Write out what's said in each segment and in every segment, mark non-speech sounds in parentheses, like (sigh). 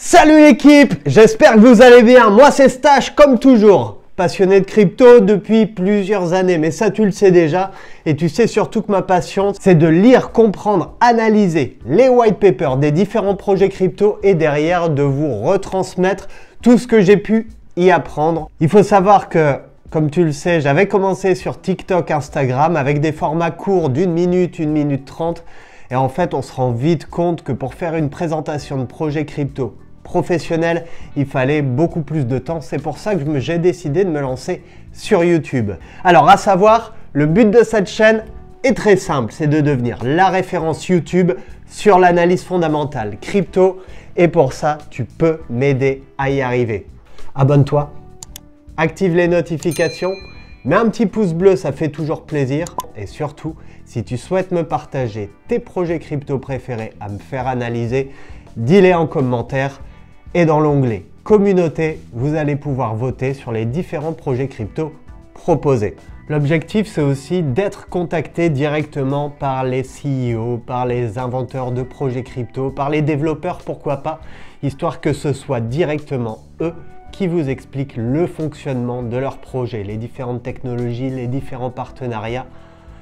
Salut l'équipe, j'espère que vous allez bien. Moi c'est Stash comme toujours, passionné de crypto depuis plusieurs années, mais ça tu le sais déjà. Et tu sais surtout que ma passion c'est de lire, comprendre, analyser les white papers des différents projets crypto et derrière de vous retransmettre tout ce que j'ai pu y apprendre. Il faut savoir que comme tu le sais, j'avais commencé sur TikTok, Instagram avec des formats courts d'une minute, une minute trente. Et en fait, on se rend vite compte que pour faire une présentation de projet crypto professionnel, il fallait beaucoup plus de temps. C'est pour ça que j'ai décidé de me lancer sur YouTube. Alors, à savoir, le but de cette chaîne est très simple, c'est de devenir la référence YouTube sur l'analyse fondamentale crypto. Et pour ça, tu peux m'aider à y arriver. Abonne-toi, active les notifications, mets un petit pouce bleu, ça fait toujours plaisir. Et surtout, si tu souhaites me partager tes projets crypto préférés à me faire analyser, dis-les en commentaire. Et dans l'onglet Communauté, vous allez pouvoir voter sur les différents projets crypto proposés. L'objectif, c'est aussi d'être contacté directement par les CEO, par les inventeurs de projets crypto, par les développeurs, pourquoi pas, histoire que ce soit directement eux qui vous expliquent le fonctionnement de leur projet, les différentes technologies, les différents partenariats.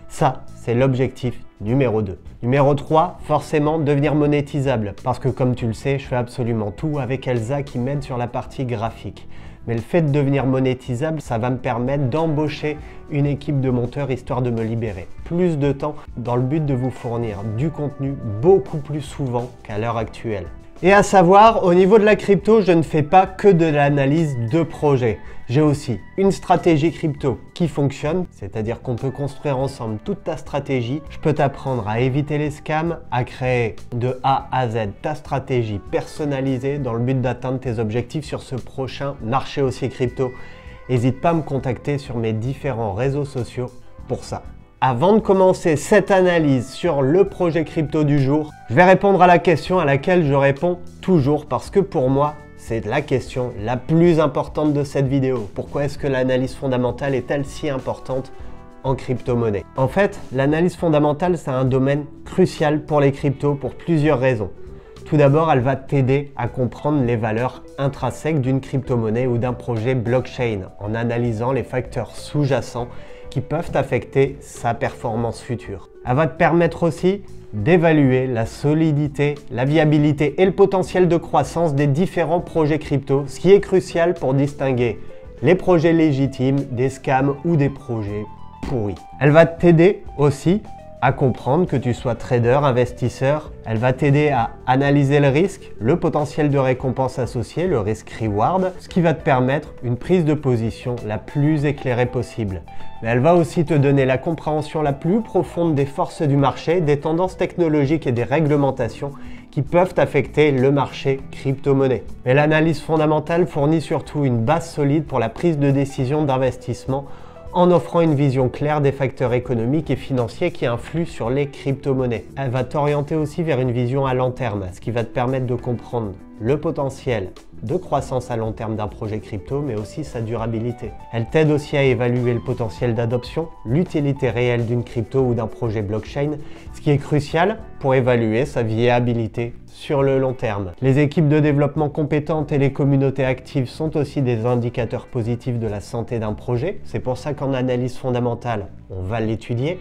Ça, c'est l'objectif numéro 2. Numéro 3, forcément devenir monétisable, parce que comme tu le sais, je fais absolument tout avec Elsa qui m'aide sur la partie graphique. Mais le fait de devenir monétisable, ça va me permettre d'embaucher une équipe de monteurs histoire de me libérer plus de temps dans le but de vous fournir du contenu beaucoup plus souvent qu'à l'heure actuelle. Et à savoir, au niveau de la crypto, je ne fais pas que de l'analyse de projet. J'ai aussi une stratégie crypto qui fonctionne, c'est-à-dire qu'on peut construire ensemble toute ta stratégie. Je peux t'apprendre à éviter les scams, à créer de A à Z ta stratégie personnalisée dans le but d'atteindre tes objectifs sur ce prochain marché aussi crypto. N'hésite pas à me contacter sur mes différents réseaux sociaux pour ça. Avant de commencer cette analyse sur le projet crypto du jour, je vais répondre à la question à laquelle je réponds toujours parce que pour moi, c'est la question la plus importante de cette vidéo. Pourquoi est-ce que l'analyse fondamentale est-elle si importante en crypto-monnaie? En fait, l'analyse fondamentale, c'est un domaine crucial pour les cryptos pour plusieurs raisons. Tout d'abord, elle va t'aider à comprendre les valeurs intrinsèques d'une crypto-monnaie ou d'un projet blockchain en analysant les facteurs sous-jacents peuvent affecter sa performance future. Elle va te permettre aussi d'évaluer la solidité, la viabilité et le potentiel de croissance des différents projets crypto, ce qui est crucial pour distinguer les projets légitimes des scams ou des projets pourris. Elle va t'aider aussi à comprendre que tu sois trader, investisseur. Elle va t'aider à analyser le risque, le potentiel de récompense associé, le risque reward, ce qui va te permettre une prise de position la plus éclairée possible. Mais elle va aussi te donner la compréhension la plus profonde des forces du marché, des tendances technologiques et des réglementations qui peuvent affecter le marché crypto-monnaie. Mais l'analyse fondamentale fournit surtout une base solide pour la prise de décision d'investissement en offrant une vision claire des facteurs économiques et financiers qui influent sur les crypto-monnaies. Elle va t'orienter aussi vers une vision à long terme, ce qui va te permettre de comprendre le potentiel de croissance à long terme d'un projet crypto, mais aussi sa durabilité. Elle t'aide aussi à évaluer le potentiel d'adoption, l'utilité réelle d'une crypto ou d'un projet blockchain, ce qui est crucial pour évaluer sa viabilité sur le long terme. Les équipes de développement compétentes et les communautés actives sont aussi des indicateurs positifs de la santé d'un projet. C'est pour ça qu'en analyse fondamentale, on va l'étudier.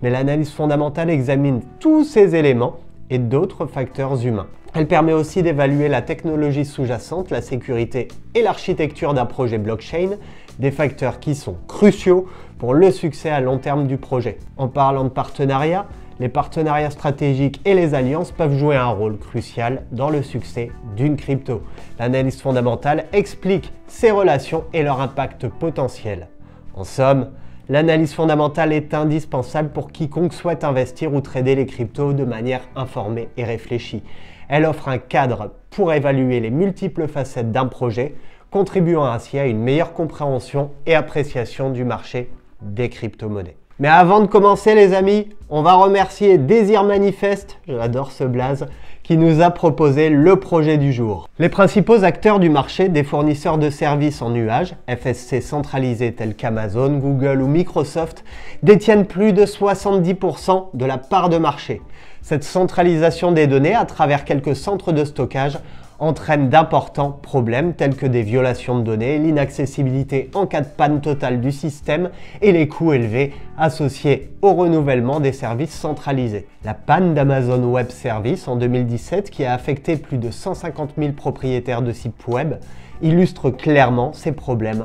Mais l'analyse fondamentale examine tous ces éléments et d'autres facteurs humains. Elle permet aussi d'évaluer la technologie sous-jacente, la sécurité et l'architecture d'un projet blockchain, des facteurs qui sont cruciaux pour le succès à long terme du projet. En parlant de partenariat, les partenariats stratégiques et les alliances peuvent jouer un rôle crucial dans le succès d'une crypto. L'analyse fondamentale explique ces relations et leur impact potentiel. En somme, l'analyse fondamentale est indispensable pour quiconque souhaite investir ou trader les cryptos de manière informée et réfléchie. Elle offre un cadre pour évaluer les multiples facettes d'un projet, contribuant ainsi à une meilleure compréhension et appréciation du marché des crypto-monnaies. Mais avant de commencer les amis, on va remercier Désir Manifeste, j'adore ce blaze, qui nous a proposé le projet du jour. Les principaux acteurs du marché des fournisseurs de services en nuage, FSC centralisés tels qu'Amazon, Google ou Microsoft, détiennent plus de 70% de la part de marché. Cette centralisation des données à travers quelques centres de stockage entraîne d'importants problèmes tels que des violations de données, l'inaccessibilité en cas de panne totale du système et les coûts élevés associés au renouvellement des services centralisés. La panne d'Amazon Web Service en 2017, qui a affecté plus de 150 000 propriétaires de sites web, illustre clairement ces problèmes.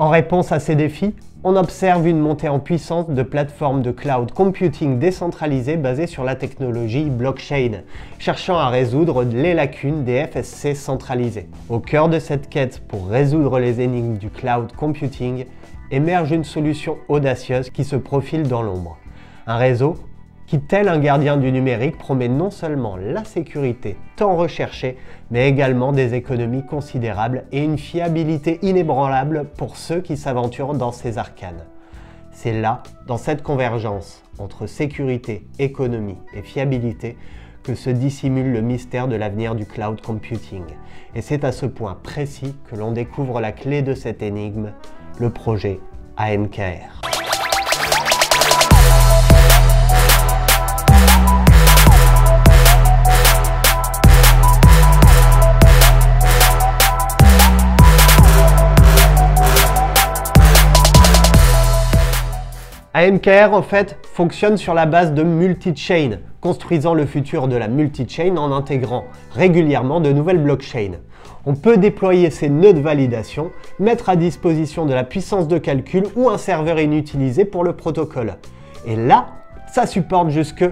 En réponse à ces défis, on observe une montée en puissance de plateformes de cloud computing décentralisées basées sur la technologie blockchain, cherchant à résoudre les lacunes des FSC centralisés. Au cœur de cette quête pour résoudre les énigmes du cloud computing, émerge une solution audacieuse qui se profile dans l'ombre. Un réseau qui, tel un gardien du numérique, promet non seulement la sécurité tant recherchée, mais également des économies considérables et une fiabilité inébranlable pour ceux qui s'aventurent dans ces arcanes. C'est là, dans cette convergence entre sécurité, économie et fiabilité, que se dissimule le mystère de l'avenir du cloud computing. Et c'est à ce point précis que l'on découvre la clé de cette énigme, le projet ANKR. ANKR en fait fonctionne sur la base de multi-chain, construisant le futur de la multi-chain en intégrant régulièrement de nouvelles blockchains. On peut déployer ces nœuds de validation, mettre à disposition de la puissance de calcul ou un serveur inutilisé pour le protocole. Et là, ça supporte jusque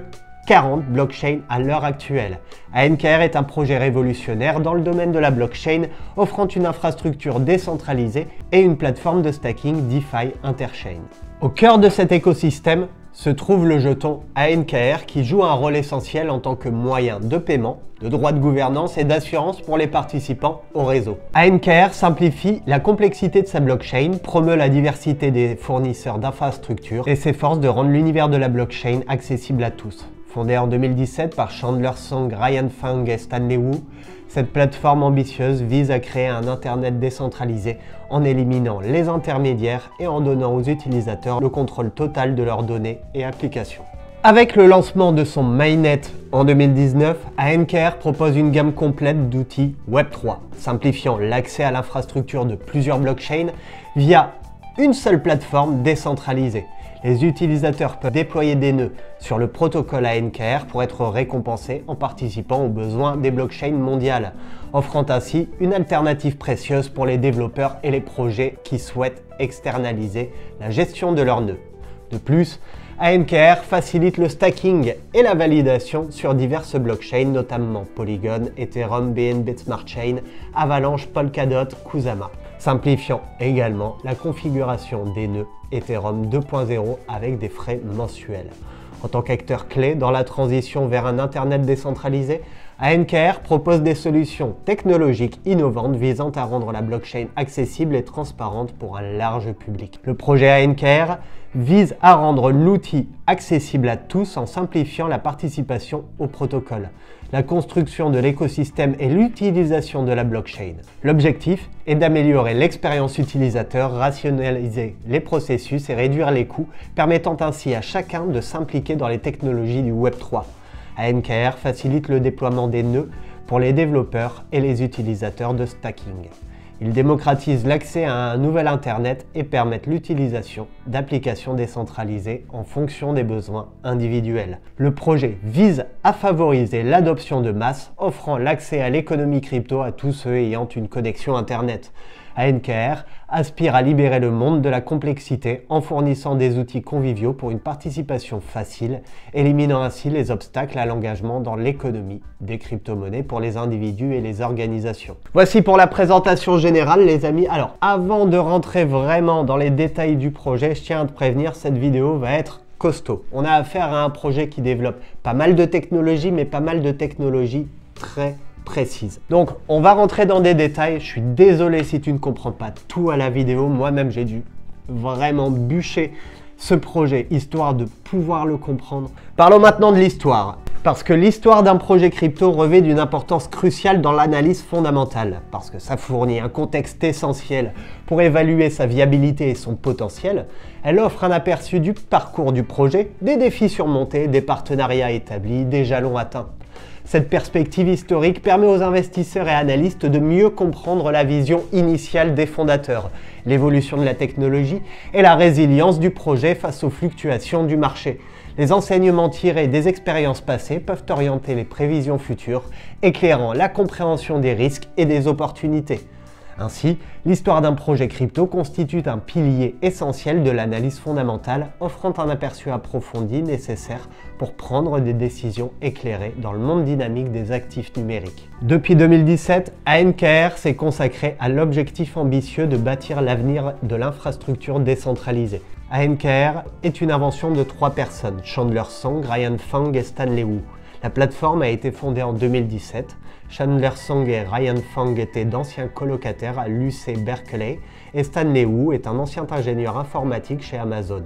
40 blockchains à l'heure actuelle. ANKR est un projet révolutionnaire dans le domaine de la blockchain, offrant une infrastructure décentralisée et une plateforme de stacking DeFi Interchain. Au cœur de cet écosystème se trouve le jeton ANKR qui joue un rôle essentiel en tant que moyen de paiement, de droit de gouvernance et d'assurance pour les participants au réseau. ANKR simplifie la complexité de sa blockchain, promeut la diversité des fournisseurs d'infrastructures et s'efforce de rendre l'univers de la blockchain accessible à tous. Fondée en 2017 par Chandler Song, Ryan Fung et Stanley Wu, cette plateforme ambitieuse vise à créer un Internet décentralisé en éliminant les intermédiaires et en donnant aux utilisateurs le contrôle total de leurs données et applications. Avec le lancement de son mainnet en 2019, ANKR propose une gamme complète d'outils Web3, simplifiant l'accès à l'infrastructure de plusieurs blockchains via une seule plateforme décentralisée les utilisateurs peuvent déployer des nœuds sur le protocole ANKR pour être récompensés en participant aux besoins des blockchains mondiales, offrant ainsi une alternative précieuse pour les développeurs et les projets qui souhaitent externaliser la gestion de leurs nœuds. De plus, ANKR facilite le stacking et la validation sur diverses blockchains, notamment Polygon, Ethereum, BNB Smart Chain, Avalanche, Polkadot, Kusama, simplifiant également la configuration des nœuds Ethereum 2.0 avec des frais mensuels. En tant qu'acteur clé dans la transition vers un Internet décentralisé, ANKR propose des solutions technologiques innovantes visant à rendre la blockchain accessible et transparente pour un large public. Le projet ANKR vise à rendre l'outil accessible à tous en simplifiant la participation au protocole, la construction de l'écosystème et l'utilisation de la blockchain. L'objectif est d'améliorer l'expérience utilisateur, rationaliser les processus et réduire les coûts, permettant ainsi à chacun de s'impliquer dans les technologies du Web3. ANKR facilite le déploiement des nœuds pour les développeurs et les utilisateurs de stacking. Il démocratise l'accès à un nouvel Internet et permet l'utilisation d'applications décentralisées en fonction des besoins individuels. Le projet vise à favoriser l'adoption de masse, offrant l'accès à l'économie crypto à tous ceux ayant une connexion Internet. ANKR aspire à libérer le monde de la complexité en fournissant des outils conviviaux pour une participation facile, éliminant ainsi les obstacles à l'engagement dans l'économie des crypto-monnaies pour les individus et les organisations. Voici pour la présentation générale les amis. Alors avant de rentrer vraiment dans les détails du projet, je tiens à te prévenir, cette vidéo va être costaud. On a affaire à un projet qui développe pas mal de technologies, mais pas mal de technologies très Donc on va rentrer dans des détails. Je suis désolé si tu ne comprends pas tout à la vidéo. Moi-même j'ai dû vraiment bûcher ce projet histoire de pouvoir le comprendre. Parlons maintenant de l'histoire. Parce que l'histoire d'un projet crypto revêt d'une importance cruciale dans l'analyse fondamentale, parce que ça fournit un contexte essentiel pour évaluer sa viabilité et son potentiel, elle offre un aperçu du parcours du projet, des défis surmontés, des partenariats établis, des jalons atteints. Cette perspective historique permet aux investisseurs et analystes de mieux comprendre la vision initiale des fondateurs, l'évolution de la technologie et la résilience du projet face aux fluctuations du marché. Les enseignements tirés des expériences passées peuvent orienter les prévisions futures, éclairant la compréhension des risques et des opportunités. Ainsi, l'histoire d'un projet crypto constitue un pilier essentiel de l'analyse fondamentale, offrant un aperçu approfondi nécessaire pour prendre des décisions éclairées dans le monde dynamique des actifs numériques. Depuis 2017, ANKR s'est consacré à l'objectif ambitieux de bâtir l'avenir de l'infrastructure décentralisée. ANKR est une invention de trois personnes, Chandler Song, Ryan Fang et Stanley Wu. La plateforme a été fondée en 2017. Chandler Song et Ryan Fang étaient d'anciens colocataires à l'UC Berkeley et Stanley Wu est un ancien ingénieur informatique chez Amazon.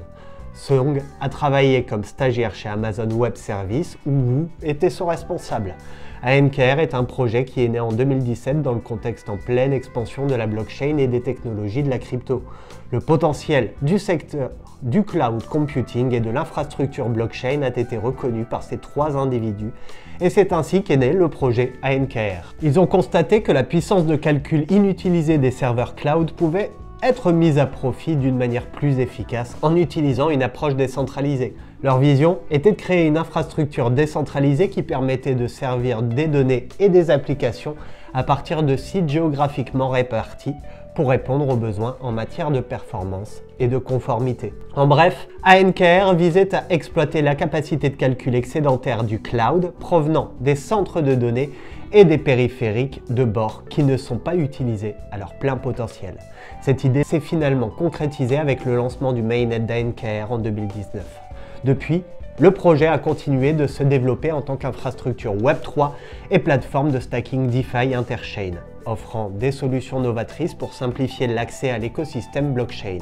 Song a travaillé comme stagiaire chez Amazon Web Services où Wu était son responsable. ANKR est un projet qui est né en 2017 dans le contexte en pleine expansion de la blockchain et des technologies de la crypto. Le potentiel du secteur du cloud computing et de l'infrastructure blockchain a été reconnu par ces trois individus et c'est ainsi qu'est né le projet ANKR. Ils ont constaté que la puissance de calcul inutilisée des serveurs cloud pouvait être mise à profit d'une manière plus efficace en utilisant une approche décentralisée. Leur vision était de créer une infrastructure décentralisée qui permettait de servir des données et des applications à partir de sites géographiquement répartis pour répondre aux besoins en matière de performance et de conformité. En bref, ANKR visait à exploiter la capacité de calcul excédentaire du cloud provenant des centres de données et des périphériques de bord qui ne sont pas utilisés à leur plein potentiel. Cette idée s'est finalement concrétisée avec le lancement du mainnet d'ANKR en 2019. Depuis, le projet a continué de se développer en tant qu'infrastructure Web3 et plateforme de stacking DeFi Interchain, offrant des solutions novatrices pour simplifier l'accès à l'écosystème blockchain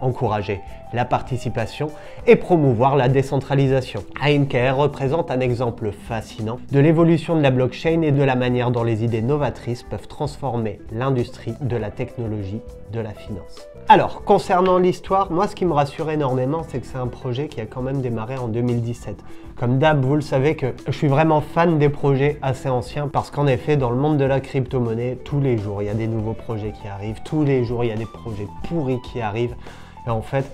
encourager la participation et promouvoir la décentralisation. ANKR représente un exemple fascinant de l'évolution de la blockchain et de la manière dont les idées novatrices peuvent transformer l'industrie de la technologie, de la finance. Alors, concernant l'histoire, moi ce qui me rassure énormément, c'est que c'est un projet qui a quand même démarré en 2017. Comme d'hab, vous le savez que je suis vraiment fan des projets assez anciens parce qu'en effet, dans le monde de la crypto-monnaie, tous les jours, il y a des nouveaux projets qui arrivent, tous les jours, il y a des projets pourris qui arrivent. Et en fait,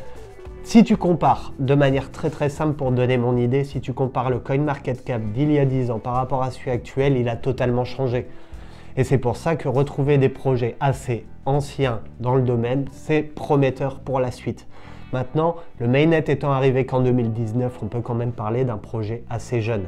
si tu compares de manière très très simple pour donner mon idée, si tu compares le CoinMarketCap d'il y a 10 ans par rapport à celui actuel, il a totalement changé. Et c'est pour ça que retrouver des projets assez anciens dans le domaine, c'est prometteur pour la suite. Maintenant, le mainnet étant arrivé qu'en 2019, on peut quand même parler d'un projet assez jeune.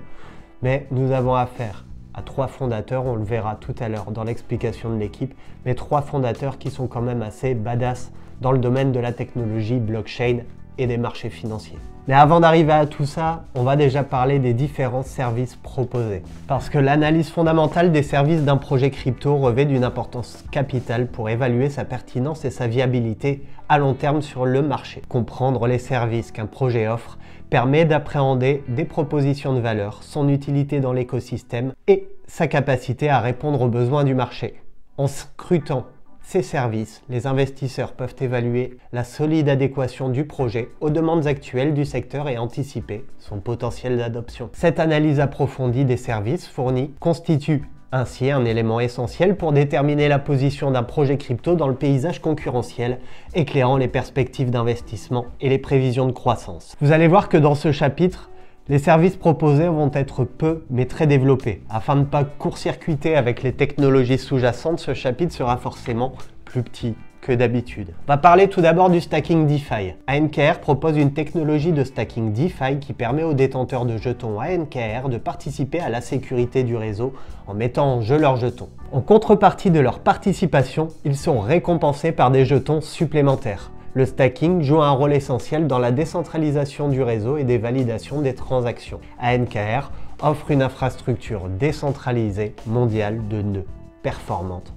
Mais nous avons affaire à trois fondateurs, on le verra tout à l'heure dans l'explication de l'équipe, mais trois fondateurs qui sont quand même assez badass dans le domaine de la technologie blockchain et des marchés financiers. Mais avant d'arriver à tout ça, on va déjà parler des différents services proposés. Parce que l'analyse fondamentale des services d'un projet crypto revêt d'une importance capitale pour évaluer sa pertinence et sa viabilité à long terme sur le marché. Comprendre les services qu'un projet offre permet d'appréhender des propositions de valeur, son utilité dans l'écosystème et sa capacité à répondre aux besoins du marché. En scrutant ces services, les investisseurs peuvent évaluer la solide adéquation du projet aux demandes actuelles du secteur et anticiper son potentiel d'adoption. Cette analyse approfondie des services fournis constitue ainsi un élément essentiel pour déterminer la position d'un projet crypto dans le paysage concurrentiel, éclairant les perspectives d'investissement et les prévisions de croissance. Vous allez voir que dans ce chapitre, les services proposés vont être peu mais très développés. Afin de ne pas court-circuiter avec les technologies sous-jacentes, ce chapitre sera forcément plus petit que d'habitude. On va parler tout d'abord du stacking DeFi. ANKR propose une technologie de stacking DeFi qui permet aux détenteurs de jetons ANKR de participer à la sécurité du réseau en mettant en jeu leurs jetons. En contrepartie de leur participation, ils sont récompensés par des jetons supplémentaires le stacking joue un rôle essentiel dans la décentralisation du réseau et des validations des transactions. ANKR offre une infrastructure décentralisée mondiale de nœuds performante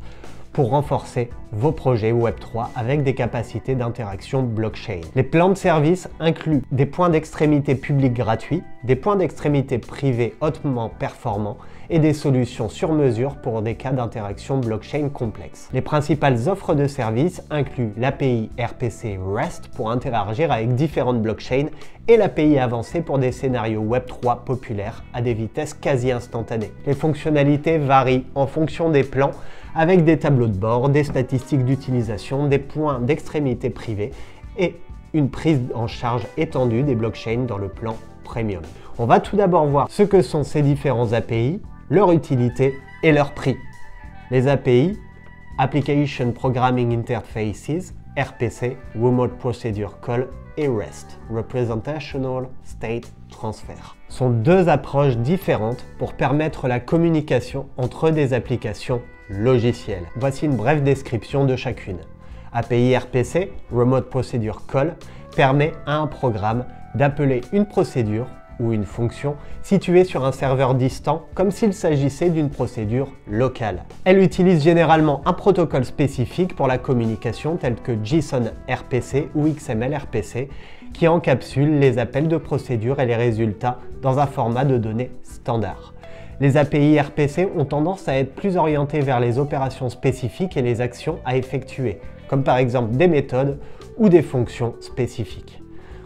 pour renforcer vos projets Web3 avec des capacités d'interaction blockchain. Les plans de service incluent des points d'extrémité publics gratuits, des points d'extrémité privés hautement performants et des solutions sur mesure pour des cas d'interaction blockchain complexes. Les principales offres de services incluent l'API RPC REST pour interagir avec différentes blockchains et l'API avancée pour des scénarios Web3 populaires à des vitesses quasi instantanées. Les fonctionnalités varient en fonction des plans avec des tableaux de bord, des statistiques d'utilisation, des points d'extrémité privés et une prise en charge étendue des blockchains dans le plan premium. On va tout d'abord voir ce que sont ces différents API, leur utilité et leur prix. Les API, Application Programming Interfaces, RPC, Remote Procedure Call et REST, Representational State Transfer, sont deux approches différentes pour permettre la communication entre des applications logicielles. Voici une brève description de chacune. API RPC, Remote Procedure Call, permet à un programme d'appeler une procédure ou une fonction située sur un serveur distant comme s'il s'agissait d'une procédure locale. Elle utilise généralement un protocole spécifique pour la communication tel que JSON RPC ou XML RPC qui encapsule les appels de procédure et les résultats dans un format de données standard. Les API RPC ont tendance à être plus orientées vers les opérations spécifiques et les actions à effectuer, comme par exemple des méthodes ou des fonctions spécifiques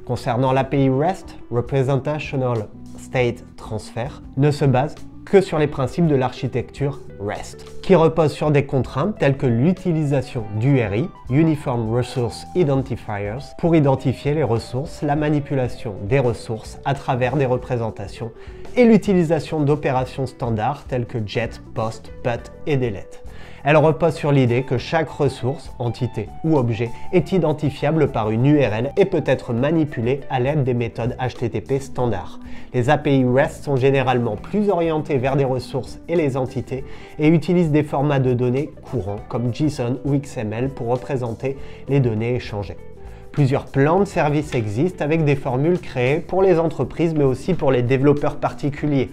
concernant l'API REST, Representational State Transfer, ne se base que sur les principes de l'architecture REST, qui repose sur des contraintes telles que l'utilisation d'URI, Uniform Resource Identifiers, pour identifier les ressources, la manipulation des ressources à travers des représentations et l'utilisation d'opérations standards telles que GET, POST, PUT et DELETE. Elle repose sur l'idée que chaque ressource, entité ou objet est identifiable par une URL et peut être manipulée à l'aide des méthodes HTTP standards. Les API REST sont généralement plus orientées vers des ressources et les entités et utilisent des formats de données courants comme JSON ou XML pour représenter les données échangées. Plusieurs plans de services existent avec des formules créées pour les entreprises mais aussi pour les développeurs particuliers.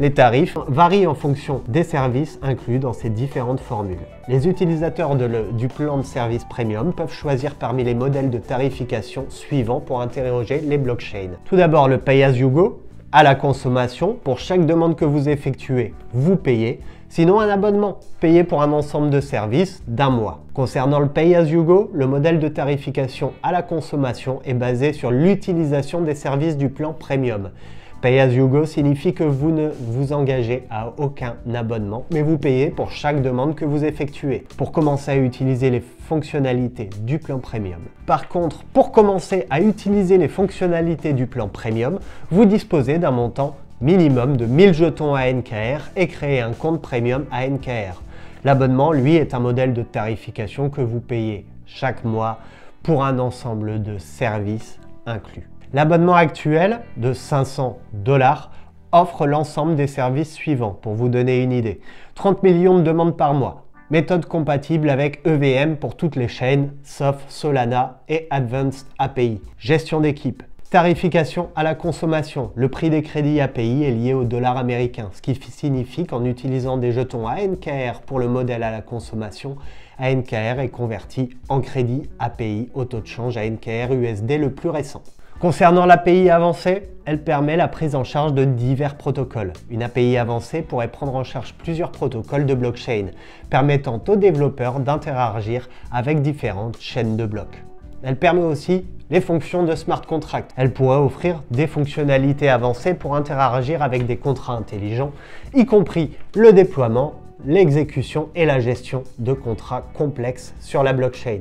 Les tarifs varient en fonction des services inclus dans ces différentes formules. Les utilisateurs du plan de service premium peuvent choisir parmi les modèles de tarification suivants pour interroger les blockchains. Tout d'abord le Pay as you go, à la consommation. Pour chaque demande que vous effectuez, vous payez. Sinon, un abonnement, payé pour un ensemble de services d'un mois. Concernant le Pay as you go, le modèle de tarification à la consommation est basé sur l'utilisation des services du plan premium. Pay as you go signifie que vous ne vous engagez à aucun abonnement, mais vous payez pour chaque demande que vous effectuez pour commencer à utiliser les fonctionnalités du plan premium. Par contre, pour commencer à utiliser les fonctionnalités du plan premium, vous disposez d'un montant minimum de 1000 jetons à NKR et créer un compte premium à NKR. L'abonnement, lui, est un modèle de tarification que vous payez chaque mois pour un ensemble de services inclus. L'abonnement actuel de 500 dollars offre l'ensemble des services suivants pour vous donner une idée. 30 millions de demandes par mois, méthode compatible avec EVM pour toutes les chaînes, sauf Solana et Advanced API, gestion d'équipe, Tarification à la consommation. Le prix des crédits API est lié au dollar américain, ce qui signifie qu'en utilisant des jetons ANKR pour le modèle à la consommation, ANKR est converti en crédit API au taux de change ANKR USD le plus récent. Concernant l'API avancée, elle permet la prise en charge de divers protocoles. Une API avancée pourrait prendre en charge plusieurs protocoles de blockchain, permettant aux développeurs d'interagir avec différentes chaînes de blocs. Elle permet aussi les fonctions de smart contract. Elle pourrait offrir des fonctionnalités avancées pour interagir avec des contrats intelligents, y compris le déploiement, l'exécution et la gestion de contrats complexes sur la blockchain.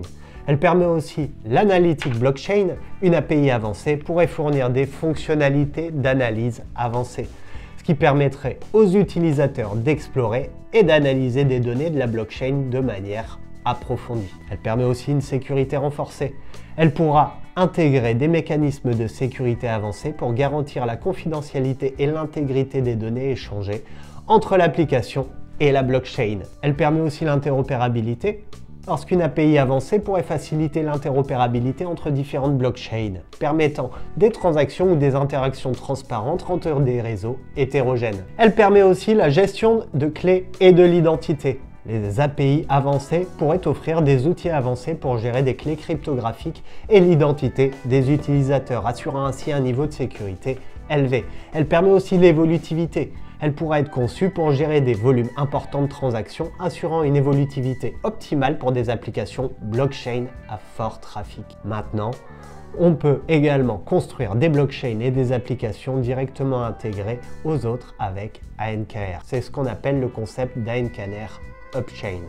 Elle permet aussi l'analytique blockchain. Une API avancée pourrait fournir des fonctionnalités d'analyse avancée, ce qui permettrait aux utilisateurs d'explorer et d'analyser des données de la blockchain de manière approfondie. Elle permet aussi une sécurité renforcée. Elle pourra intégrer des mécanismes de sécurité avancés pour garantir la confidentialité et l'intégrité des données échangées entre l'application et la blockchain. Elle permet aussi l'interopérabilité lorsqu'une API avancée pourrait faciliter l'interopérabilité entre différentes blockchains, permettant des transactions ou des interactions transparentes entre des réseaux hétérogènes. Elle permet aussi la gestion de clés et de l'identité. Les API avancées pourraient offrir des outils avancés pour gérer des clés cryptographiques et l'identité des utilisateurs, assurant ainsi un niveau de sécurité élevé. Elle permet aussi l'évolutivité. Elle pourra être conçue pour gérer des volumes importants de transactions, assurant une évolutivité optimale pour des applications blockchain à fort trafic. Maintenant, on peut également construire des blockchains et des applications directement intégrées aux autres avec ANKR. C'est ce qu'on appelle le concept d'ANKR Upchain.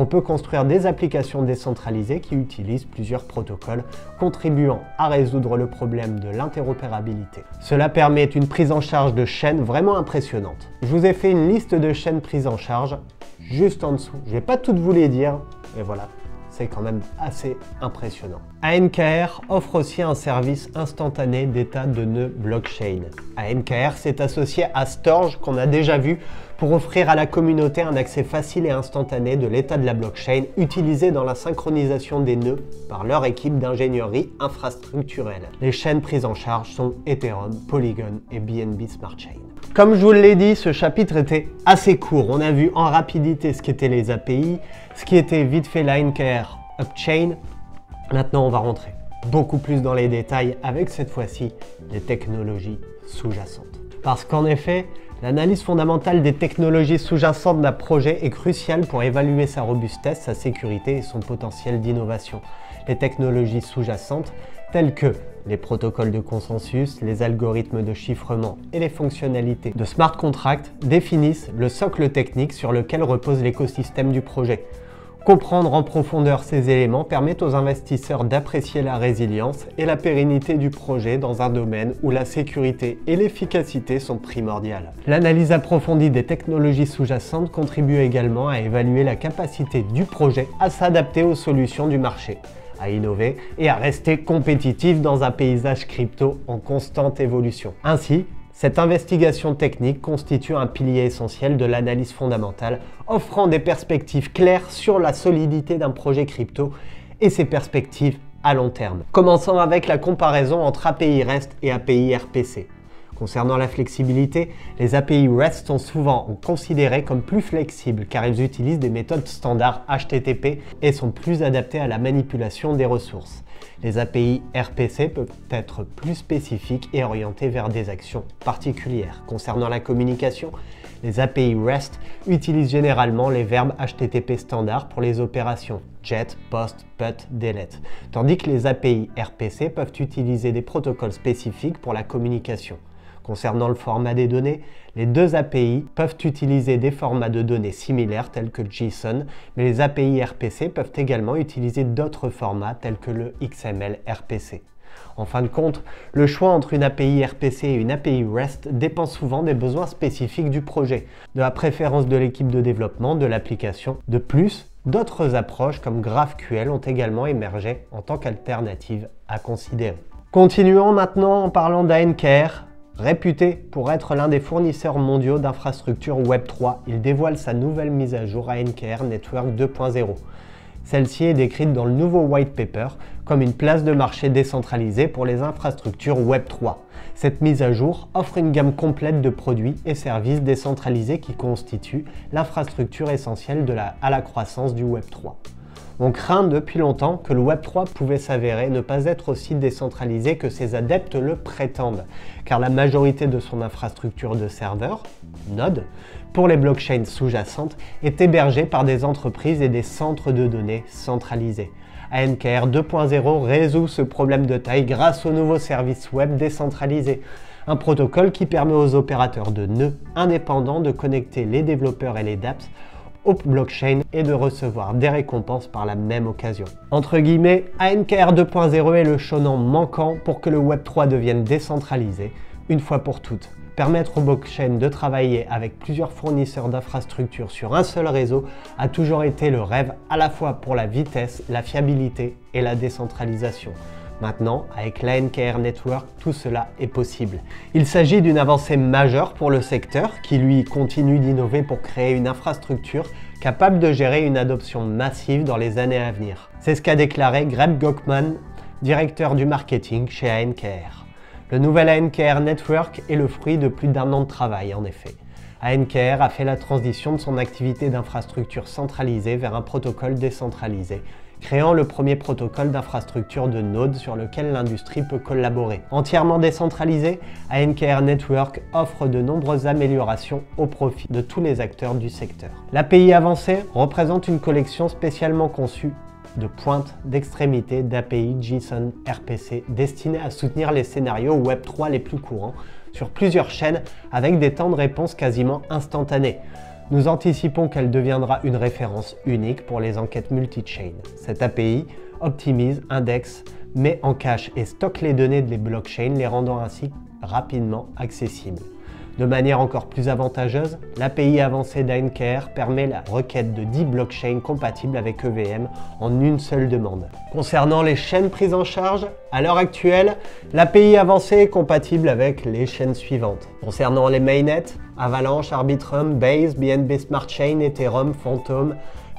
On peut construire des applications décentralisées qui utilisent plusieurs protocoles, contribuant à résoudre le problème de l'interopérabilité. Cela permet une prise en charge de chaînes vraiment impressionnante. Je vous ai fait une liste de chaînes prises en charge juste en dessous. Je ne vais pas toutes vous les dire, mais voilà, c'est quand même assez impressionnant. ANKR offre aussi un service instantané d'état de nœud blockchain. ANKR s'est associé à Storge qu'on a déjà vu pour offrir à la communauté un accès facile et instantané de l'état de la blockchain utilisé dans la synchronisation des nœuds par leur équipe d'ingénierie infrastructurelle. Les chaînes prises en charge sont Ethereum, Polygon et BNB Smart Chain. Comme je vous l'ai dit, ce chapitre était assez court. On a vu en rapidité ce qu'étaient les API, ce qui était vite fait l'ANKR Upchain. Maintenant, on va rentrer beaucoup plus dans les détails avec cette fois-ci les technologies sous-jacentes. Parce qu'en effet, l'analyse fondamentale des technologies sous-jacentes d'un projet est cruciale pour évaluer sa robustesse, sa sécurité et son potentiel d'innovation. Les technologies sous-jacentes, telles que les protocoles de consensus, les algorithmes de chiffrement et les fonctionnalités de smart contract définissent le socle technique sur lequel repose l'écosystème du projet. Comprendre en profondeur ces éléments permet aux investisseurs d'apprécier la résilience et la pérennité du projet dans un domaine où la sécurité et l'efficacité sont primordiales. L'analyse approfondie des technologies sous-jacentes contribue également à évaluer la capacité du projet à s'adapter aux solutions du marché à innover et à rester compétitif dans un paysage crypto en constante évolution. Ainsi, cette investigation technique constitue un pilier essentiel de l'analyse fondamentale, offrant des perspectives claires sur la solidité d'un projet crypto et ses perspectives à long terme. Commençons avec la comparaison entre API REST et API RPC. Concernant la flexibilité, les API REST sont souvent considérées comme plus flexibles car ils utilisent des méthodes standards HTTP et sont plus adaptées à la manipulation des ressources. Les API RPC peuvent être plus spécifiques et orientées vers des actions particulières. Concernant la communication, les API REST utilisent généralement les verbes HTTP standards pour les opérations GET, POST, PUT, DELETE, tandis que les API RPC peuvent utiliser des protocoles spécifiques pour la communication. Concernant le format des données, les deux API peuvent utiliser des formats de données similaires tels que JSON, mais les API RPC peuvent également utiliser d'autres formats tels que le XML RPC. En fin de compte, le choix entre une API RPC et une API REST dépend souvent des besoins spécifiques du projet, de la préférence de l'équipe de développement de l'application. De plus, d'autres approches comme GraphQL ont également émergé en tant qu'alternative à considérer. Continuons maintenant en parlant d'ANKR, Réputé pour être l'un des fournisseurs mondiaux d'infrastructures Web3, il dévoile sa nouvelle mise à jour ANKR Network 2.0. Celle-ci est décrite dans le nouveau white paper comme une place de marché décentralisée pour les infrastructures Web3. Cette mise à jour offre une gamme complète de produits et services décentralisés qui constituent l'infrastructure essentielle à la croissance du Web3. On craint depuis longtemps que le Web3 pouvait s'avérer ne pas être aussi décentralisé que ses adeptes le prétendent, car la majorité de son infrastructure de serveurs, Node, pour les blockchains sous-jacentes, est hébergée par des entreprises et des centres de données centralisés. ANKR 2.0 résout ce problème de taille grâce au nouveau service web décentralisé, un protocole qui permet aux opérateurs de nœuds indépendants de connecter les développeurs et les dApps blockchain et de recevoir des récompenses par la même occasion. Entre guillemets, ANKR 2.0 est le chaînon manquant pour que le Web3 devienne décentralisé, une fois pour toutes. Permettre aux blockchains de travailler avec plusieurs fournisseurs d'infrastructures sur un seul réseau a toujours été le rêve à la fois pour la vitesse, la fiabilité et la décentralisation. Maintenant, avec l'ANKR Network, tout cela est possible. Il s'agit d'une avancée majeure pour le secteur qui lui continue d'innover pour créer une infrastructure capable de gérer une adoption massive dans les années à venir. C'est ce qu'a déclaré Greg Gockman, directeur du marketing chez ANKR. Le nouvel ANKR Network est le fruit de plus d'un an de travail en effet. ANKR a fait la transition de son activité d'infrastructure centralisée vers un protocole décentralisé, créant le premier protocole d'infrastructure de Node sur lequel l'industrie peut collaborer. Entièrement décentralisé, ANKR Network offre de nombreuses améliorations au profit de tous les acteurs du secteur. L'API avancée représente une collection spécialement conçue de pointe d'extrémité d'API JSON RPC destinée à soutenir les scénarios Web3 les plus courants sur plusieurs chaînes avec des temps de réponse quasiment instantanés. Nous anticipons qu'elle deviendra une référence unique pour les enquêtes multi-chain. Cette API optimise, indexe, met en cache et stocke les données des blockchains, les rendant ainsi rapidement accessibles. De manière encore plus avantageuse, l'API avancée d'ANKR permet la requête de 10 blockchains compatibles avec EVM en une seule demande. Concernant les chaînes prises en charge, à l'heure actuelle, l'API avancée est compatible avec les chaînes suivantes. Concernant les mainnets, Avalanche, Arbitrum, Base, BNB Smart Chain, Ethereum, Phantom,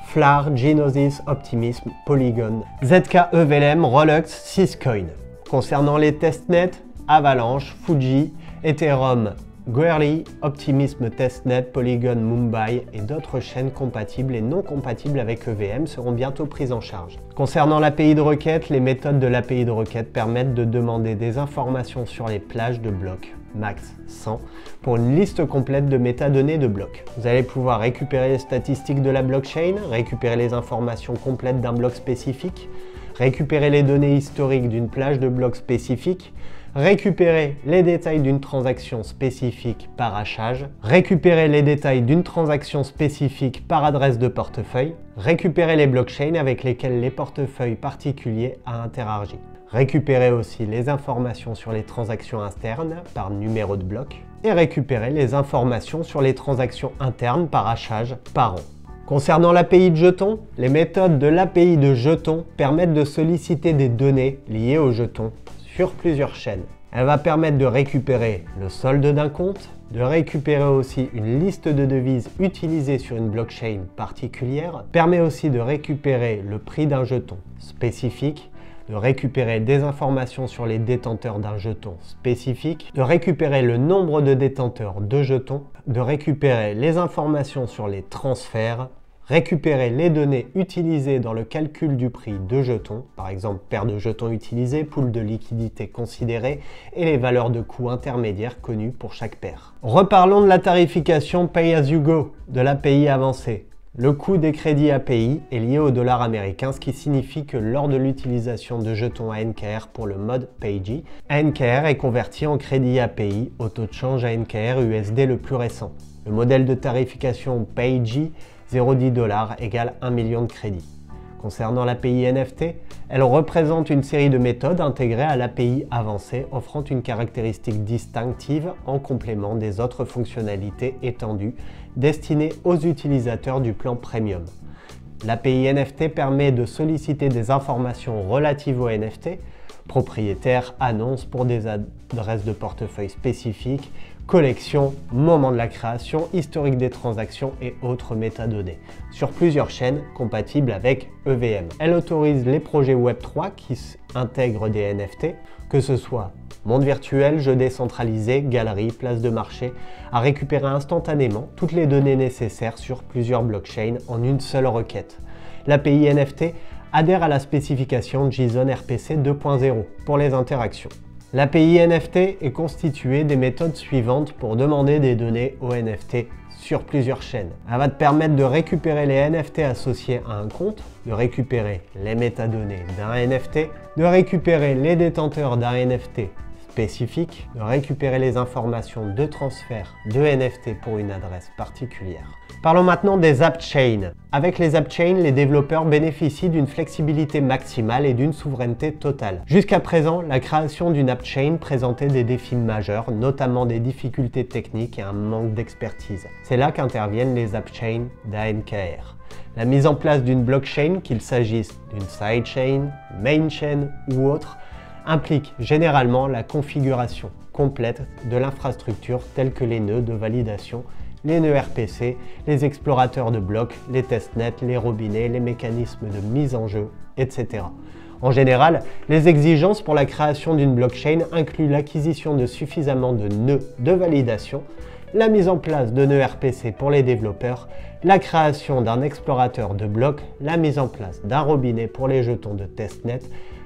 Flar, Genesis, Optimism, Polygon, ZK EVLM, Rolex, Syscoin. Concernant les testnets, Avalanche, Fuji, Ethereum, Guerli, Optimism Testnet, Polygon Mumbai et d'autres chaînes compatibles et non compatibles avec EVM seront bientôt prises en charge. Concernant l'API de requête, les méthodes de l'API de requête permettent de demander des informations sur les plages de blocs max 100 pour une liste complète de métadonnées de blocs. Vous allez pouvoir récupérer les statistiques de la blockchain, récupérer les informations complètes d'un bloc spécifique, récupérer les données historiques d'une plage de blocs spécifique, récupérer les détails d'une transaction spécifique par hachage, récupérer les détails d'une transaction spécifique par adresse de portefeuille, récupérer les blockchains avec lesquels les portefeuilles particuliers a interagi, récupérer aussi les informations sur les transactions internes par numéro de bloc et récupérer les informations sur les transactions internes par hachage par an. Concernant l'API de jetons, les méthodes de l'API de jetons permettent de solliciter des données liées aux jetons plusieurs chaînes. Elle va permettre de récupérer le solde d'un compte, de récupérer aussi une liste de devises utilisées sur une blockchain particulière, permet aussi de récupérer le prix d'un jeton spécifique, de récupérer des informations sur les détenteurs d'un jeton spécifique, de récupérer le nombre de détenteurs de jetons, de récupérer les informations sur les transferts, récupérer les données utilisées dans le calcul du prix de jetons, par exemple paire de jetons utilisés, pool de liquidité considérée et les valeurs de coûts intermédiaires connues pour chaque paire. Reparlons de la tarification Pay as you go de l'API avancée. Le coût des crédits API est lié au dollar américain, ce qui signifie que lors de l'utilisation de jetons ANKR pour le mode PayG, ANKR est converti en crédit API au taux de change ANKR USD le plus récent. Le modèle de tarification PayG 0,10 dollars égale 1 million de crédits. Concernant l'API NFT, elle représente une série de méthodes intégrées à l'API avancée offrant une caractéristique distinctive en complément des autres fonctionnalités étendues destinées aux utilisateurs du plan Premium. L'API NFT permet de solliciter des informations relatives aux NFT, propriétaires, annonces pour des adresses de portefeuille spécifiques, collection, moment de la création, historique des transactions et autres métadonnées sur plusieurs chaînes compatibles avec EVM. Elle autorise les projets Web3 qui intègrent des NFT, que ce soit monde virtuel, jeux décentralisés, galeries, places de marché, à récupérer instantanément toutes les données nécessaires sur plusieurs blockchains en une seule requête. L'API NFT adhère à la spécification JSON RPC 2.0 pour les interactions. L'API NFT est constituée des méthodes suivantes pour demander des données aux NFT sur plusieurs chaînes. Elle va te permettre de récupérer les NFT associés à un compte, de récupérer les métadonnées d'un NFT, de récupérer les détenteurs d'un NFT spécifique, de récupérer les informations de transfert de NFT pour une adresse particulière. Parlons maintenant des app chains. Avec les app chains, les développeurs bénéficient d'une flexibilité maximale et d'une souveraineté totale. Jusqu'à présent, la création d'une app chain présentait des défis majeurs, notamment des difficultés techniques et un manque d'expertise. C'est là qu'interviennent les app chains d'ANKR. La mise en place d'une blockchain, qu'il s'agisse d'une sidechain, main chain ou autre, implique généralement la configuration complète de l'infrastructure telle que les nœuds de validation les nœuds RPC, les explorateurs de blocs, les testnets, les robinets, les mécanismes de mise en jeu, etc. En général, les exigences pour la création d'une blockchain incluent l'acquisition de suffisamment de nœuds de validation, la mise en place de nœuds RPC pour les développeurs, la création d'un explorateur de blocs, la mise en place d'un robinet pour les jetons de testnet,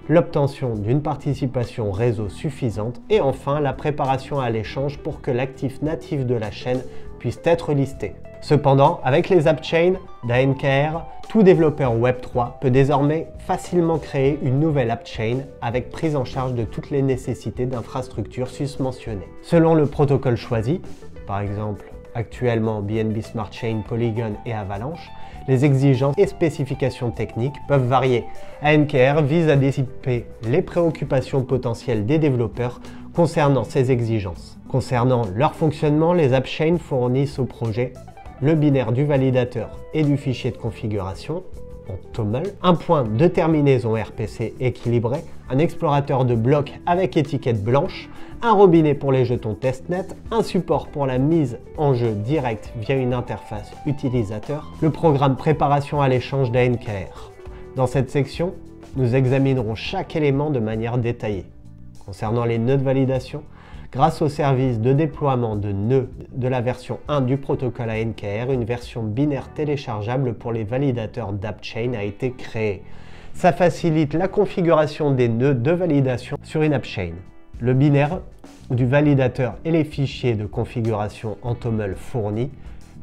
l'obtention d'une participation réseau suffisante et enfin la préparation à l'échange pour que l'actif natif de la chaîne puisse être listé. Cependant, avec les AppChain d'ANKR, tout développeur Web3 peut désormais facilement créer une nouvelle AppChain avec prise en charge de toutes les nécessités d'infrastructures susmentionnées. Selon le protocole choisi, par exemple actuellement BNB Smart Chain, Polygon et Avalanche, les exigences et spécifications techniques peuvent varier. ANKR vise à dissiper les préoccupations potentielles des développeurs concernant ces exigences. Concernant leur fonctionnement, les AppChain fournissent au projet le binaire du validateur et du fichier de configuration, en TOML, un point de terminaison RPC équilibré, un explorateur de blocs avec étiquette blanche, un robinet pour les jetons testnet, un support pour la mise en jeu direct via une interface utilisateur, le programme préparation à l'échange d'ANKR. Dans cette section, nous examinerons chaque élément de manière détaillée. Concernant les nœuds de validation, Grâce au service de déploiement de nœuds de la version 1 du protocole ANKR, une version binaire téléchargeable pour les validateurs d'AppChain a été créée. Ça facilite la configuration des nœuds de validation sur une AppChain. Le binaire du validateur et les fichiers de configuration en TOML fournis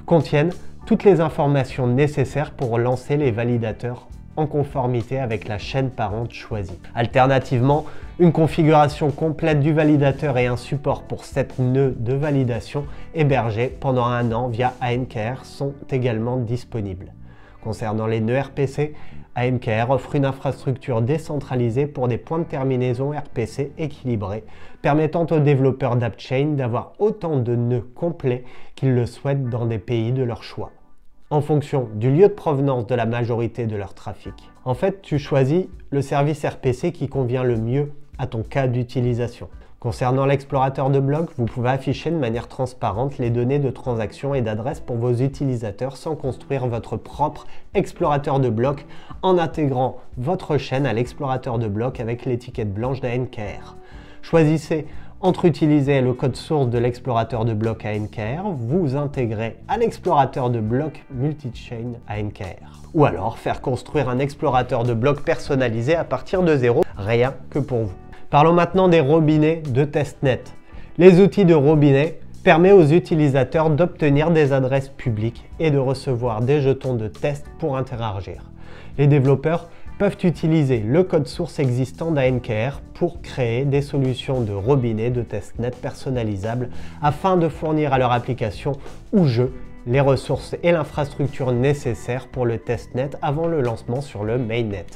contiennent toutes les informations nécessaires pour lancer les validateurs en conformité avec la chaîne parente choisie. Alternativement, une configuration complète du validateur et un support pour 7 nœuds de validation hébergés pendant un an via ANKR sont également disponibles. Concernant les nœuds RPC, ANKR offre une infrastructure décentralisée pour des points de terminaison RPC équilibrés, permettant aux développeurs d'AppChain d'avoir autant de nœuds complets qu'ils le souhaitent dans des pays de leur choix en fonction du lieu de provenance de la majorité de leur trafic. En fait, tu choisis le service RPC qui convient le mieux à ton cas d'utilisation. Concernant l'explorateur de blocs, vous pouvez afficher de manière transparente les données de transactions et d'adresses pour vos utilisateurs sans construire votre propre explorateur de blocs en intégrant votre chaîne à l'explorateur de blocs avec l'étiquette blanche d'ANKR. Choisissez entre utiliser le code source de l'explorateur de blocs ANKR, vous intégrez à l'explorateur de blocs multi-chain ANKR. Ou alors faire construire un explorateur de blocs personnalisé à partir de zéro, rien que pour vous. Parlons maintenant des robinets de testnet. Les outils de robinet permettent aux utilisateurs d'obtenir des adresses publiques et de recevoir des jetons de test pour interagir. Les développeurs peuvent utiliser le code source existant d'ANKR pour créer des solutions de robinet de testnet personnalisables afin de fournir à leur application ou jeu les ressources et l'infrastructure nécessaires pour le testnet avant le lancement sur le mainnet.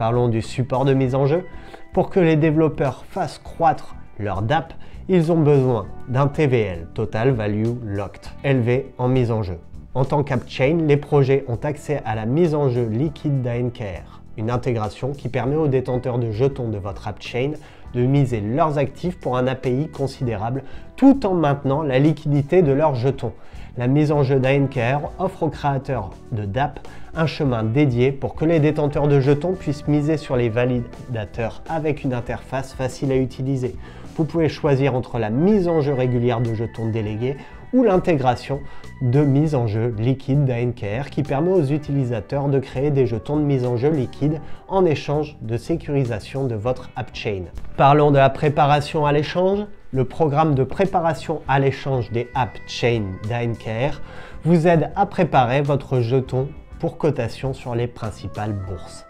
Parlons du support de mise en jeu. Pour que les développeurs fassent croître leur DApp, ils ont besoin d'un TVL, Total Value Locked, élevé en mise en jeu. En tant qu'AppChain, les projets ont accès à la mise en jeu liquide d'ANKR une intégration qui permet aux détenteurs de jetons de votre AppChain de miser leurs actifs pour un API considérable tout en maintenant la liquidité de leurs jetons. La mise en jeu d'ANKR offre aux créateurs de DApp un chemin dédié pour que les détenteurs de jetons puissent miser sur les validateurs avec une interface facile à utiliser. Vous pouvez choisir entre la mise en jeu régulière de jetons délégués ou l'intégration de mise en jeu liquide d'ANKR qui permet aux utilisateurs de créer des jetons de mise en jeu liquide en échange de sécurisation de votre AppChain. Parlons de la préparation à l'échange. Le programme de préparation à l'échange des AppChain d'ANKR vous aide à préparer votre jeton pour cotation sur les principales bourses.